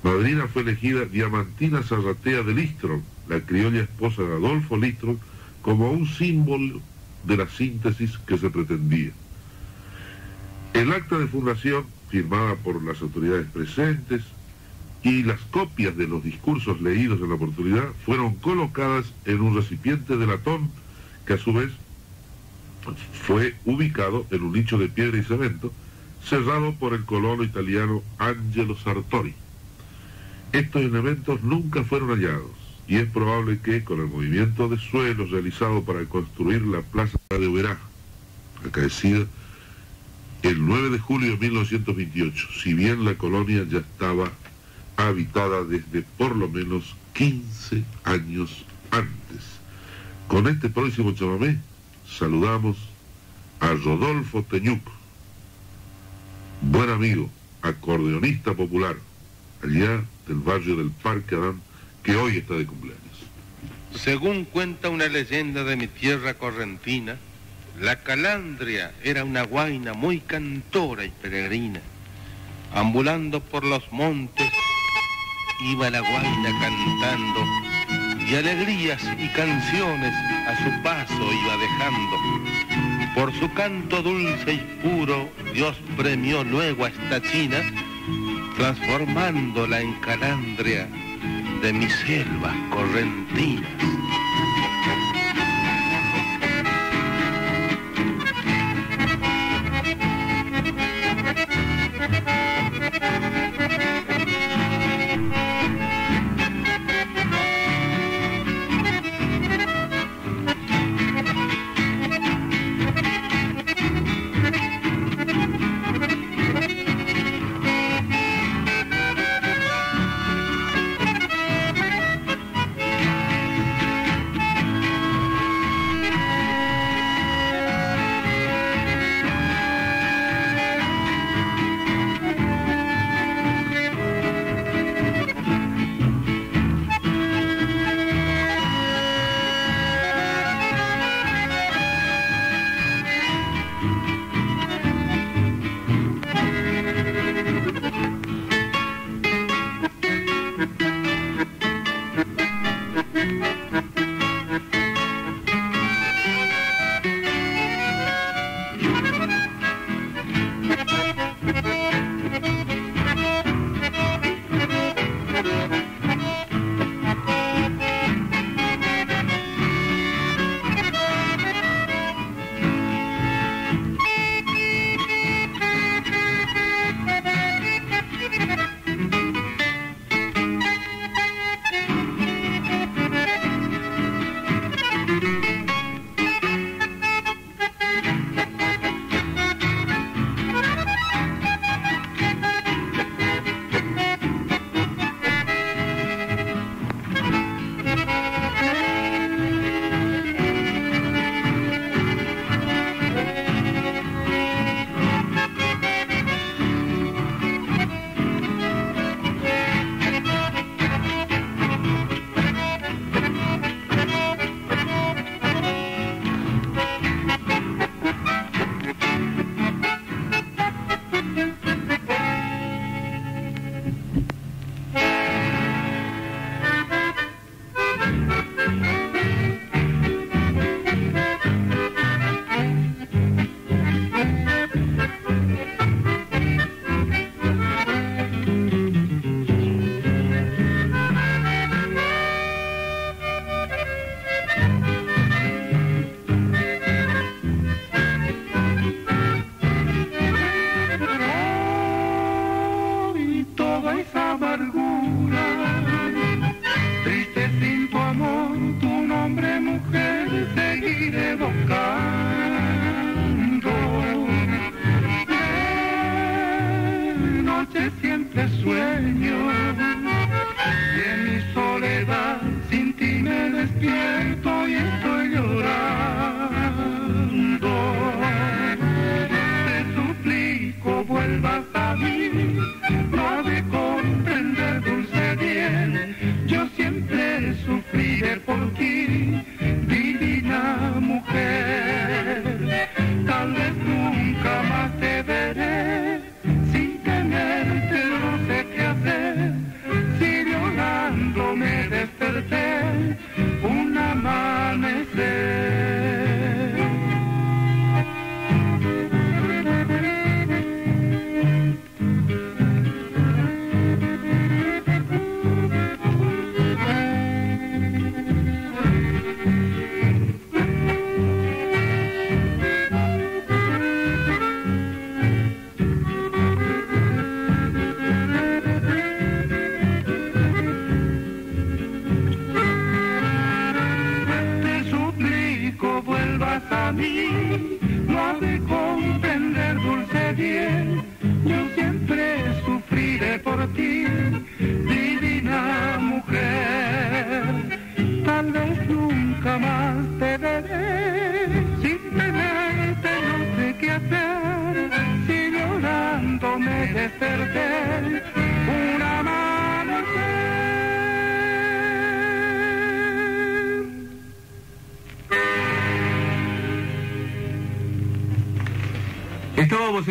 Madrina fue elegida Diamantina Zarratea de Listron, la criolla esposa de Adolfo Listron, como un símbolo de la síntesis que se pretendía. El acta de fundación, firmada por las autoridades presentes, y las copias de los discursos leídos en la oportunidad fueron colocadas en un recipiente de latón que a su vez fue ubicado en un nicho de piedra y cemento cerrado por el colono italiano Angelo Sartori. Estos elementos nunca fueron hallados y es probable que con el movimiento de suelo realizado para construir la plaza de Oberá, acaecida el 9 de julio de 1928, si bien la colonia ya estaba habitada desde por lo menos 15 años antes. Con este próximo chamamé saludamos a Rodolfo Teñuc, buen amigo, acordeonista popular, allá del barrio del Parque Adán, que hoy está de cumpleaños. Según cuenta una leyenda de mi tierra correntina, la calandria era una guaina muy cantora y peregrina. Ambulando por los montes, iba la guaina cantando y alegrías y canciones a su paso iba dejando. Por su canto dulce y puro, Dios premió luego a esta china transformándola en calandria de mis selvas correntinas.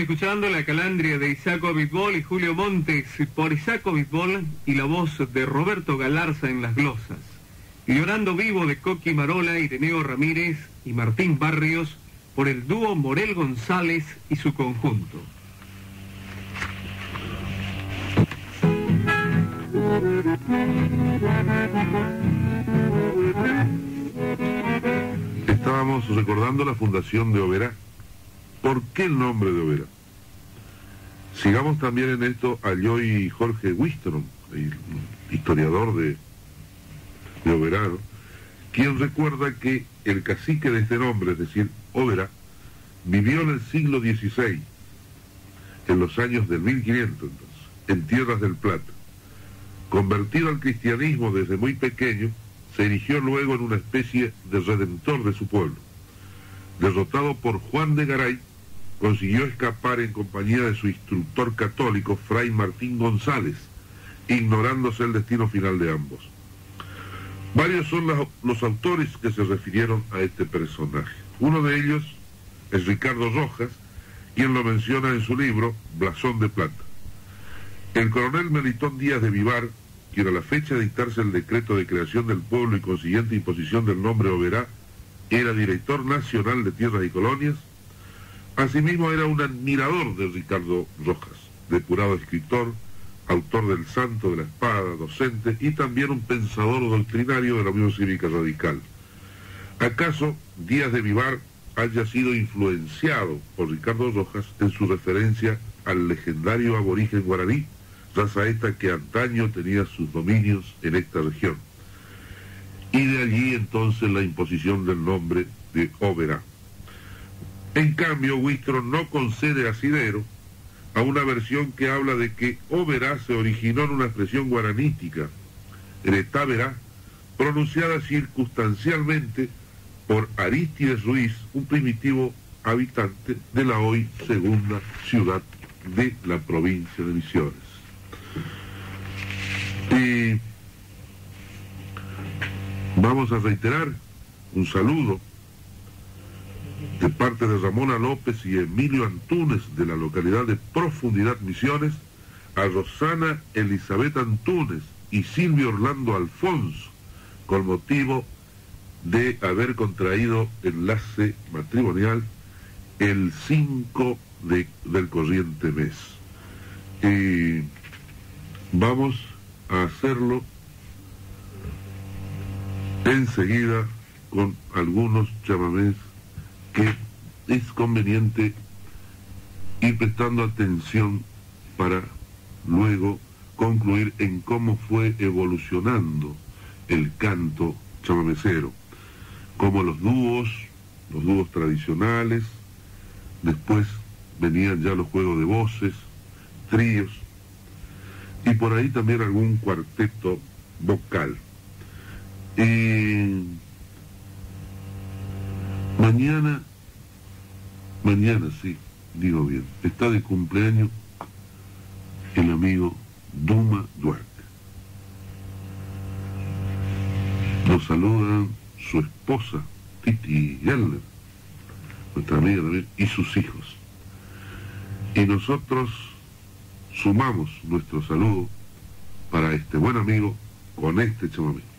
Escuchando la calandria de Isaco Bisbol y Julio Montes por Isaco Bisbol y la voz de Roberto Galarza en las glosas. Y Llorando Vivo de Coqui Marola, Ireneo Ramírez y Martín Barrios por el dúo Morel González y su conjunto. Estábamos recordando la fundación de Oberá. ¿Por qué el nombre de Oberá? Sigamos también en esto a Joy Jorge Wistrom, historiador de, de quien recuerda que el cacique de este nombre, es decir, Oberá, vivió en el siglo XVI, en los años del 1500 entonces, en Tierras del Plata. Convertido al cristianismo desde muy pequeño, se erigió luego en una especie de redentor de su pueblo. Derrotado por Juan de Garay, consiguió escapar en compañía de su instructor católico, Fray Martín González, ignorándose el destino final de ambos. Varios son los autores que se refirieron a este personaje. Uno de ellos es Ricardo Rojas, quien lo menciona en su libro Blasón de Plata. El coronel Melitón Díaz de Vivar, quien a la fecha de dictarse el decreto de creación del pueblo y consiguiente imposición del nombre Oberá, era director nacional de tierras y colonias, asimismo era un admirador de Ricardo Rojas, depurado escritor, autor del Santo de la Espada, docente y también un pensador doctrinario de la Unión Cívica Radical. ¿Acaso Díaz de Vivar haya sido influenciado por Ricardo Rojas en su referencia al legendario aborigen guaraní, raza esta que antaño tenía sus dominios en esta región? Y de allí entonces la imposición del nombre de Oberá. En cambio, Wistron no concede asidero a una versión que habla de que Oberá se originó en una expresión guaranítica, Eretáverá, pronunciada circunstancialmente por Aristides Ruiz, un primitivo habitante de la hoy segunda ciudad de la provincia de Misiones. Y vamos a reiterar un saludo de parte de Ramona López y Emilio Antunes de la localidad de Profundidad Misiones, a Rosana Elizabeth Antunes y Silvio Orlando Alfonso, con motivo de haber contraído enlace matrimonial el 5 de- del corriente mes. Y vamos a hacerlo enseguida con algunos chamamés que es conveniente ir prestando atención para luego concluir en cómo fue evolucionando el canto chamamecero, como los dúos, los dúos tradicionales, después venían ya los juegos de voces, tríos, y por ahí también algún cuarteto vocal. Mañana, mañana sí, digo bien, está de cumpleaños el amigo Duma Duarte. Nos saludan su esposa, Titi Gellner, nuestra amiga también, y sus hijos. Y nosotros sumamos nuestro saludo para este buen amigo con este chamamé.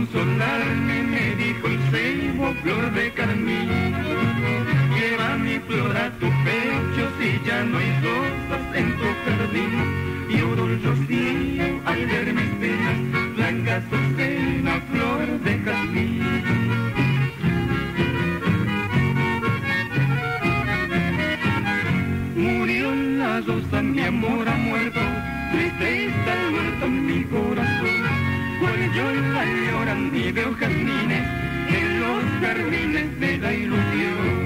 Consolarme me dijo el ceibo flor de carmín? Lleva mi flor a tu pecho si ya no hay rosas en tu jardín. Lloro el rocío al ver mis penas, blanca azucena, flor de jazmín. Murió la rosa, mi amor ha muerto, tristeza ha muerto en mi corazón. Cuando la lloran y veo jazmines en los jardines de la ilusión.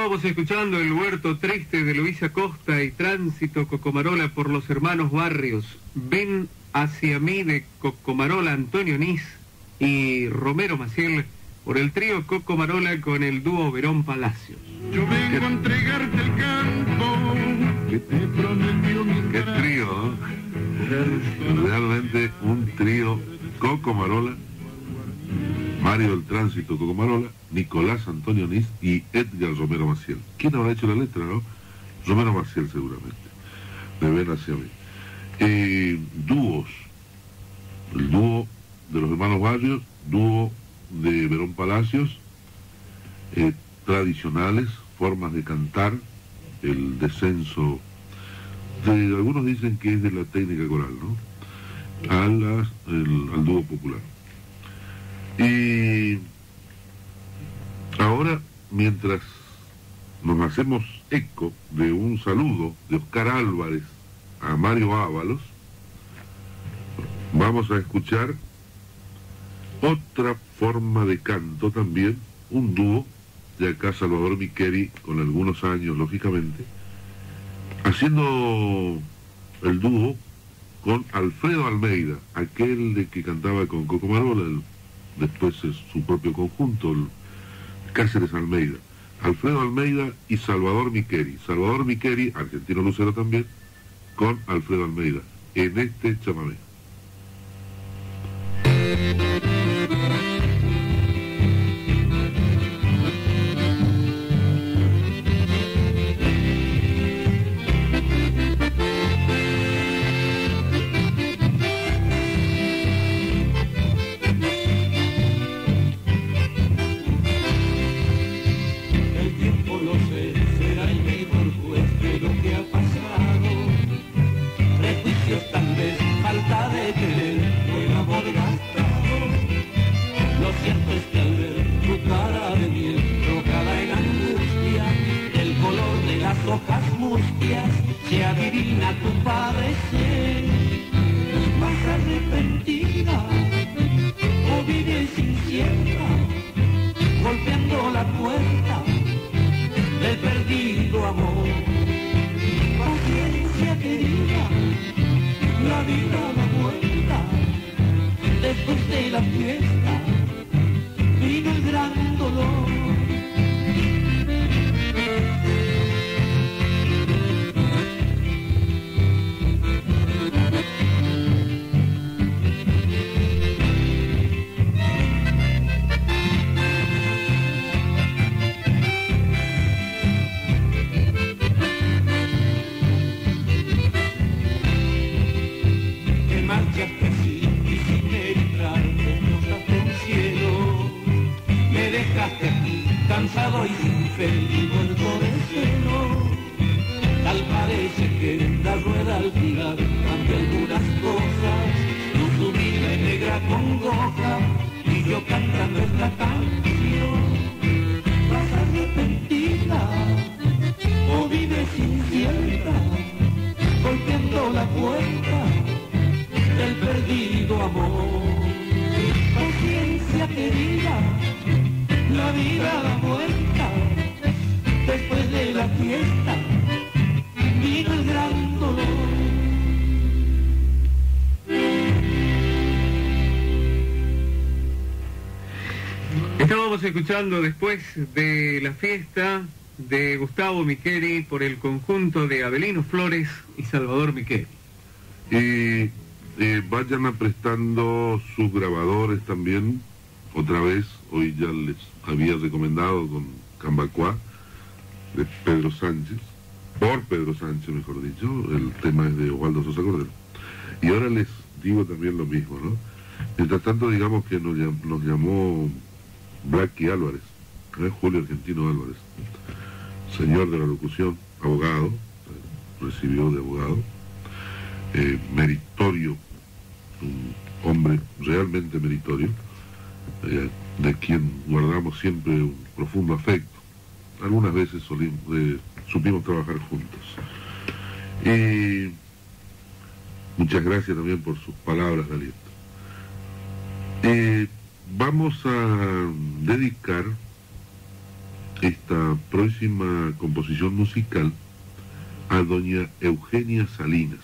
Estábamos escuchando el huerto triste de Luisa Costa y Tránsito Cocomarola por los hermanos Barrios. Ven hacia mí de Cocomarola Antonio Nis y Romero Maciel por el trío Cocomarola con el dúo Verón Palacios. Yo vengo a entregarte el campo que te prometió mi Qué trío, ¿eh? Realmente un trío Coco Marola, Mario del Tránsito Coco Marola, Nicolás Antonio Nis y Edgar Romero Maciel. ¿Quién habrá hecho la letra, no? Romero Maciel seguramente. Me ven hacia mí. Eh, dúos. El dúo de los hermanos Barrios, dúo de Verón Palacios, eh, tradicionales, formas de cantar, el descenso de, algunos dicen que es de la técnica coral, ¿no? A al dúo popular. Y ahora, mientras nos hacemos eco de un saludo de Oscar Álvarez a Mario Ábalos, vamos a escuchar otra forma de canto también, un dúo de acá Salvador Miqueri, con algunos años, lógicamente, haciendo el dúo con Alfredo Almeida, aquel de que cantaba con Coco Marola, después es su propio conjunto, el Cáceres Almeida. Alfredo Almeida y Salvador Miqueri. Salvador Miqueri, argentino lucero también, con Alfredo Almeida, en este chamamé. Hojas mustias, se adivina tu padecer. Vas arrepentida, o vives incierta, golpeando la puerta del perdido amor. Paciencia querida, la vida da vuelta. Después de la fiesta, vino el gran dolor. Estábamos escuchando después de la fiesta de Gustavo Miqueri por el conjunto de Abelino Flores y Salvador Miqueri. Y vayan aprestando sus grabadores también, otra vez, hoy ya les había recomendado con Cambacuá, de Pedro Sánchez, por Pedro Sánchez mejor dicho, el tema es de Osvaldo Sosa Cordero. Y ahora les digo también lo mismo, ¿no? Mientras tanto digamos que nos llamó Blacky Álvarez, ¿eh? Julio Argentino Álvarez, señor de la locución, abogado, recibió de abogado, eh, meritorio, un hombre realmente meritorio, eh, de quien guardamos siempre un profundo afecto. Algunas veces supimos trabajar juntos. Y muchas gracias también por sus palabras de aliento. Vamos a dedicar esta próxima composición musical a doña Eugenia Salinas,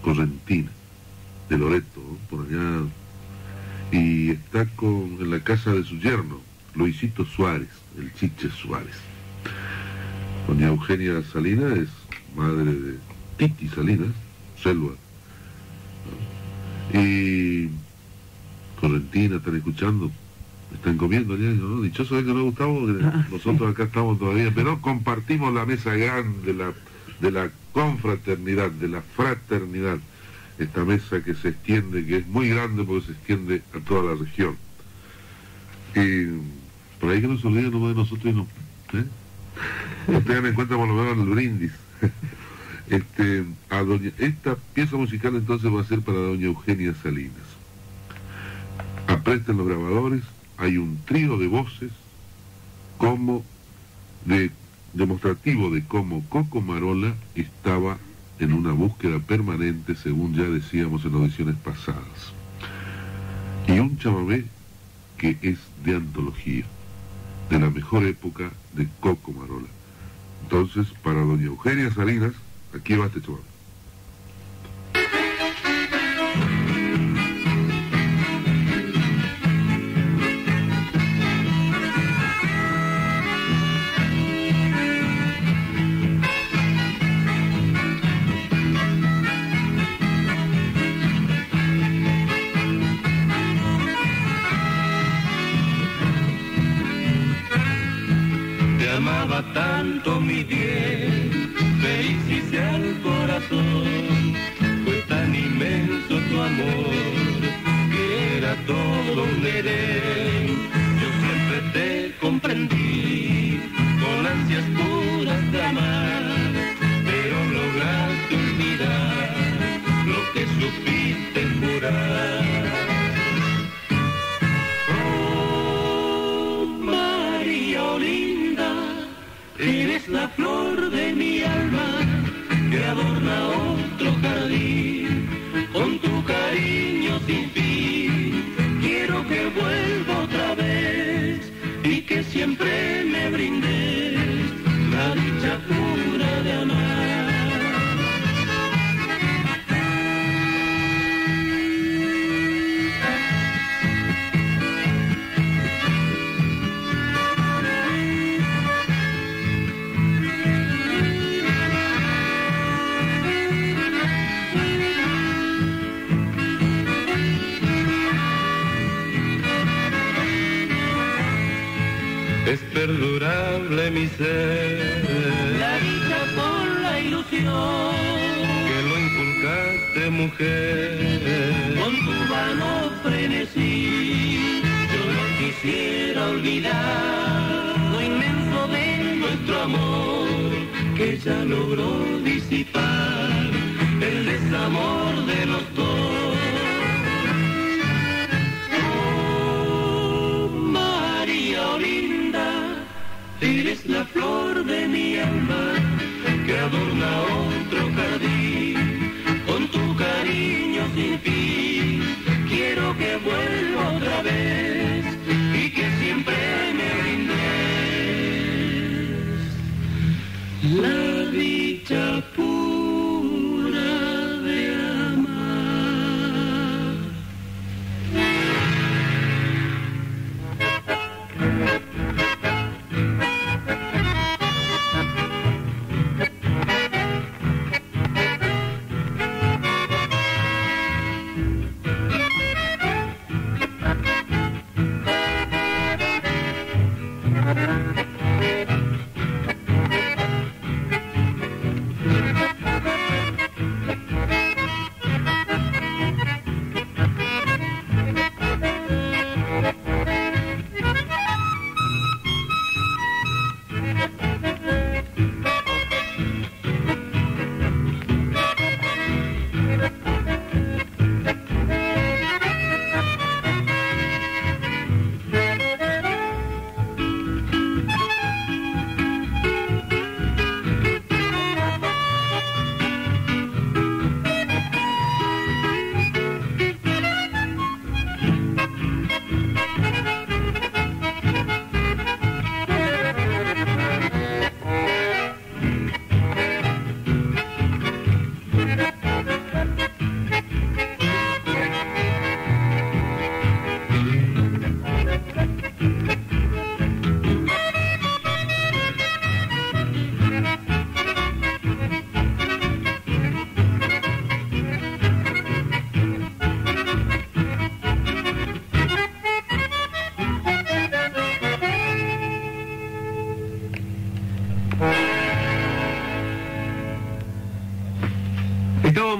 correntina, de Loreto, por allá, y está con, en la casa de su yerno, Luisito Suárez, el Chiche Suárez. Doña Eugenia Salinas es madre de Titi Salinas, Selva. Y Correntina, están escuchando, están comiendo ya, ¿no? Dichoso es que no, Gustavo, que nosotros acá estamos todavía, pero compartimos la mesa grande de la, de la confraternidad, de la fraternidad, esta mesa que se extiende, que es muy grande porque se extiende a toda la región. Y por ahí que no se olviden nomás de nosotros y no. ¿eh? Tengan en cuenta por lo menos el brindis. [LAUGHS] Este, a doña, esta pieza musical entonces va a ser para doña Eugenia Salinas. Apresten los grabadores, hay un trío de voces como de, demostrativo de cómo Coco Marola estaba en una búsqueda permanente, según ya decíamos en audiciones pasadas. Y un chamamé que es de antología, de la mejor época de Coco Marola. Entonces, para doña Eugenia Salinas, aquí va este chamamé.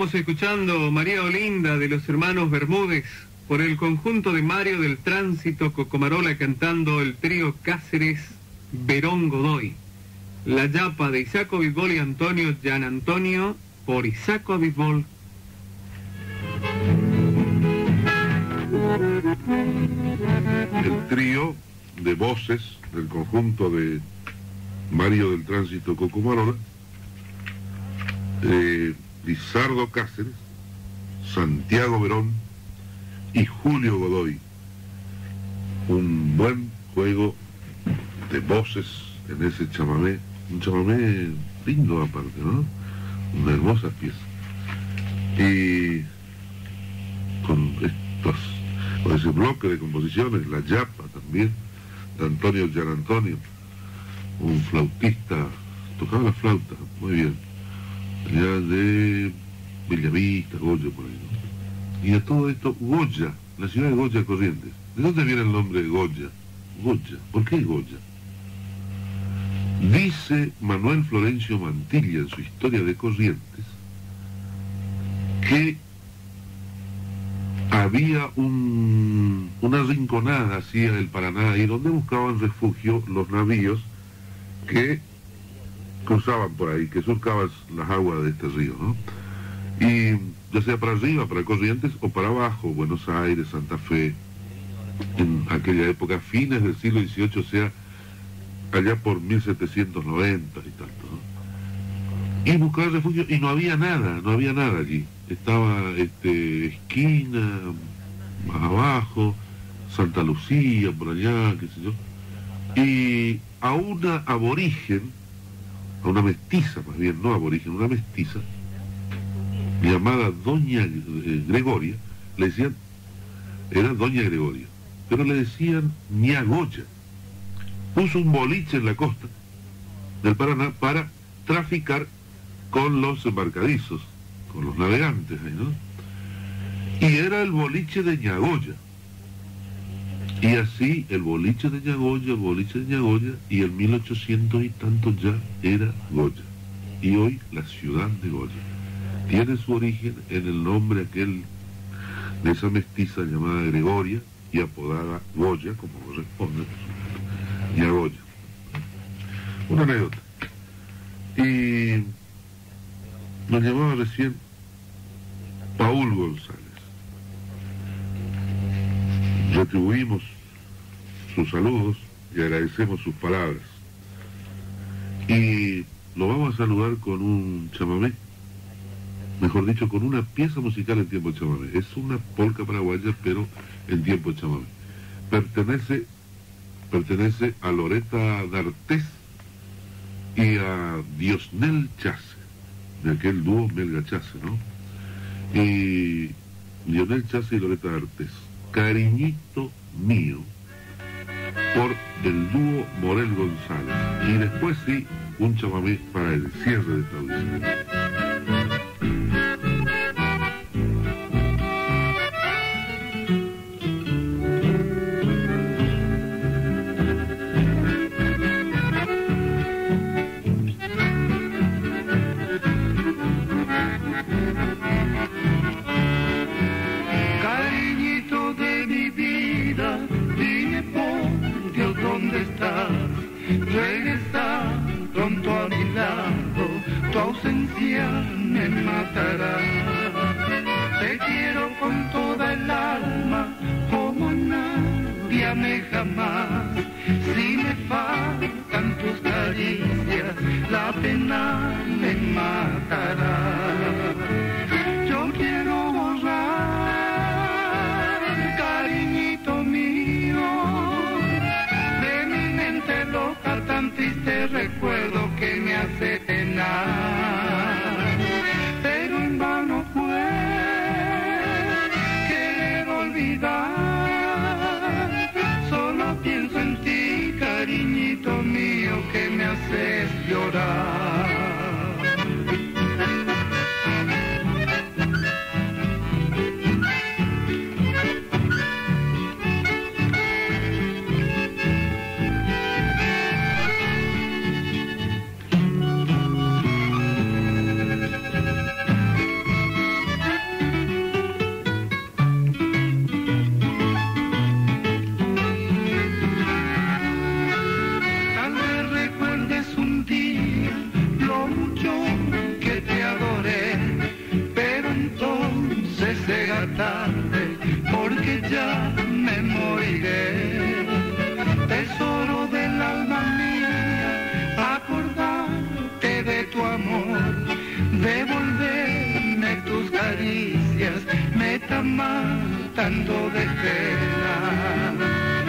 Estábamos escuchando María Olinda de los hermanos Bermúdez por el conjunto de Mario del Tránsito Cocomarola cantando el trío Cáceres Verón Godoy. La Yapa de Isaco Bisbol y Antonio Gian Antonio por Isaco Bisbol. El trío de voces del conjunto de Mario del Tránsito Cocomarola, eh, Lizardo Cáceres, Santiago Verón y Julio Godoy. Un buen juego de voces en ese chamamé, un chamamé lindo aparte, ¿no? Una hermosa pieza. Y con estos, con ese bloque de composiciones, la Yapa también, de Antonio Gian Antonio, un flautista, tocaba la flauta, muy bien, allá de Bellavista, Goya, por ahí, ¿no? Y a todo esto, Goya, la ciudad de Goya Corrientes. ¿De dónde viene el nombre de Goya? Goya, ¿por qué Goya? Dice Manuel Florencio Mantilla en su historia de Corrientes que había un- una rinconada hacia el Paraná y donde buscaban refugio los navíos que cruzaban por ahí, que surcaban las aguas de este río, ¿no? Y ya sea para arriba, para Corrientes o para abajo, Buenos Aires, Santa Fe, en aquella época, fines del siglo XVIII, o sea, allá por 1790 y tanto, ¿no? Y buscaba refugio y no había nada, no había nada allí. Estaba este, esquina, más abajo, Santa Lucía, por allá, qué sé yo. Y a una aborigen, a una mestiza más bien, no aborigen, una mestiza, llamada Doña eh, Gregoria, le decían, era Doña Gregoria, pero le decían Ñagoya. Puso un boliche en la costa del Paraná para traficar con los embarcadizos, con los navegantes ¿no? Y era el boliche de Ñagoya. Y así el boliche de Ñagoya, el boliche de Ñagoya, y el 1800 y tanto ya era Goya. Y hoy la ciudad de Goya. Tiene su origen en el nombre aquel de esa mestiza llamada Gregoria y apodada Goya, como corresponde, Ñagoya. Una anécdota. Y nos llamaba recién Paul González. Retribuimos sus saludos y agradecemos sus palabras. Y lo vamos a saludar con un chamamé, mejor dicho, con una pieza musical en tiempo chamamé. Es una polca paraguaya, pero en tiempo chamamé. Pertenece, pertenece a Loreta D'Artés y a Diosnel Chase, de aquel dúo belga Chase, ¿no? Y Lionel Chase y Loreta D'Artés. Cariñito mío por el dúo Morel González. Y después sí, un chamamé para el cierre de esta. Regresa pronto a mi lado, tu ausencia me matará. Te quiero con toda el alma, como nadie amé jamás. Si me faltan tus caricias, la pena me matará. Triste recuerdo que me hace penar. Matando de pena.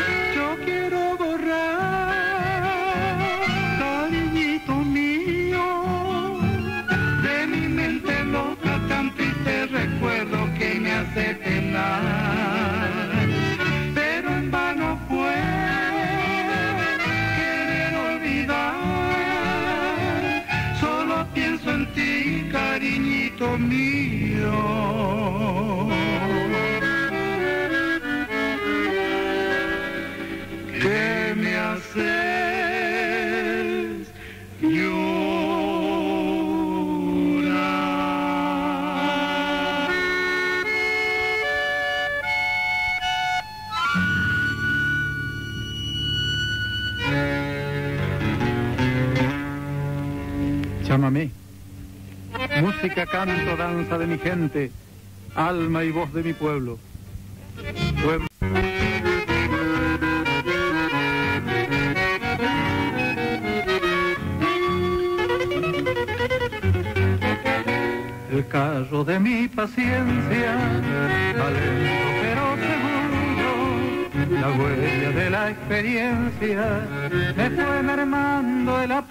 Mi gente, alma y voz de mi pueblo. Pueblo. El carro de mi paciencia, alento pero seguro, la huella de la experiencia me fue mermando el apuro.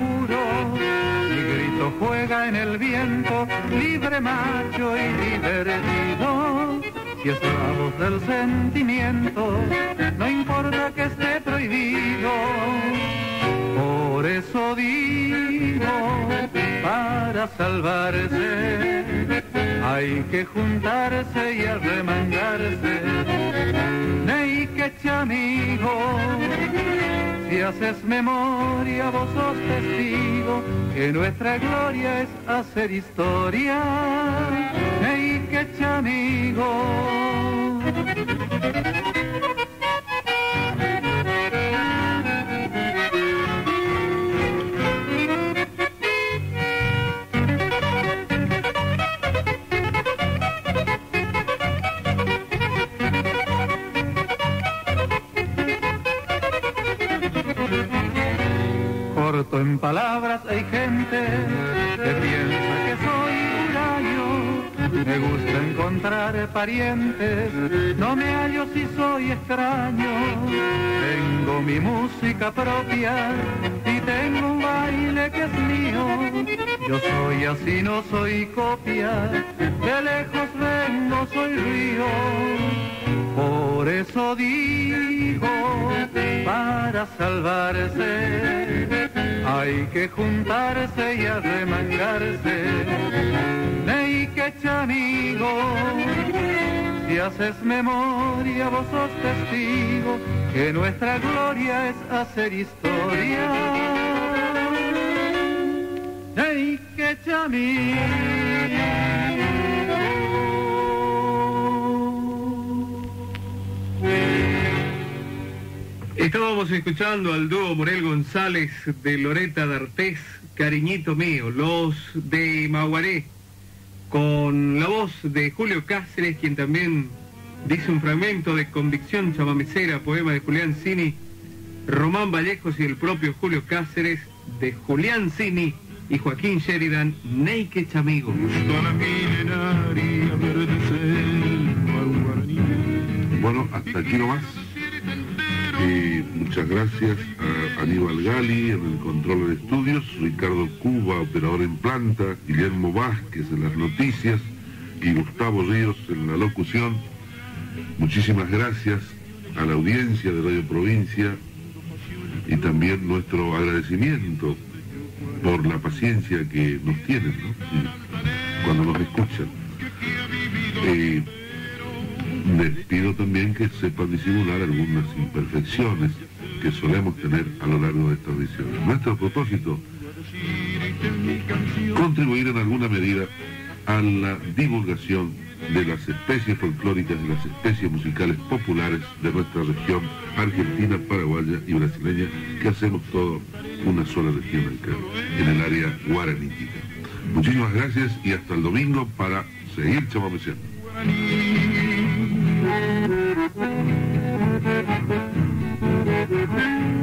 Grito juega en el viento, libre macho y divertido. Si es la voz del sentimiento, no importa que esté prohibido. Por eso digo, para salvarse, hay que juntarse y arremangarse. Ney que amigo, si haces memoria, vos sos testigo, que nuestra gloria es hacer historia. No me hallo si soy extraño. Tengo mi música propia y tengo un baile que es mío. Yo soy así, no soy copia, de lejos vengo, soy río. Por eso digo, para salvarse, hay que juntarse y arremangarse. Que amigo, si haces memoria, vos sos testigo, que nuestra gloria es hacer historia. Que Estábamos escuchando al dúo Morel González de Loreta D'Artés, Cariñito Mío, los de Maguaré, con la voz de Julio Cáceres, quien también dice un fragmento de Convicción Chamamecera, poema de Julián Cini, Román Vallejos y el propio Julio Cáceres, de Julián Cini y Joaquín Sheridan, Neike Chamigo. Bueno, hasta aquí nomás. Muchas gracias a Aníbal Gali en el control de estudios, Ricardo Cuba, operador en planta, Guillermo Vázquez en las noticias y Gustavo Ríos en la locución. Muchísimas gracias a la audiencia de Radio Provincia y también nuestro agradecimiento por la paciencia que nos tienen cuando nos escuchan. Eh, les pido también que sepan disimular algunas imperfecciones que solemos tener a lo largo de estas visiones. Nuestro propósito, contribuir en alguna medida a la divulgación de las especies folclóricas y las especies musicales populares de nuestra región argentina, paraguaya y brasileña, que hacemos todo una sola región acá, en el área guaranítica. Muchísimas gracias y hasta el domingo para seguir chamameceando. Thank you.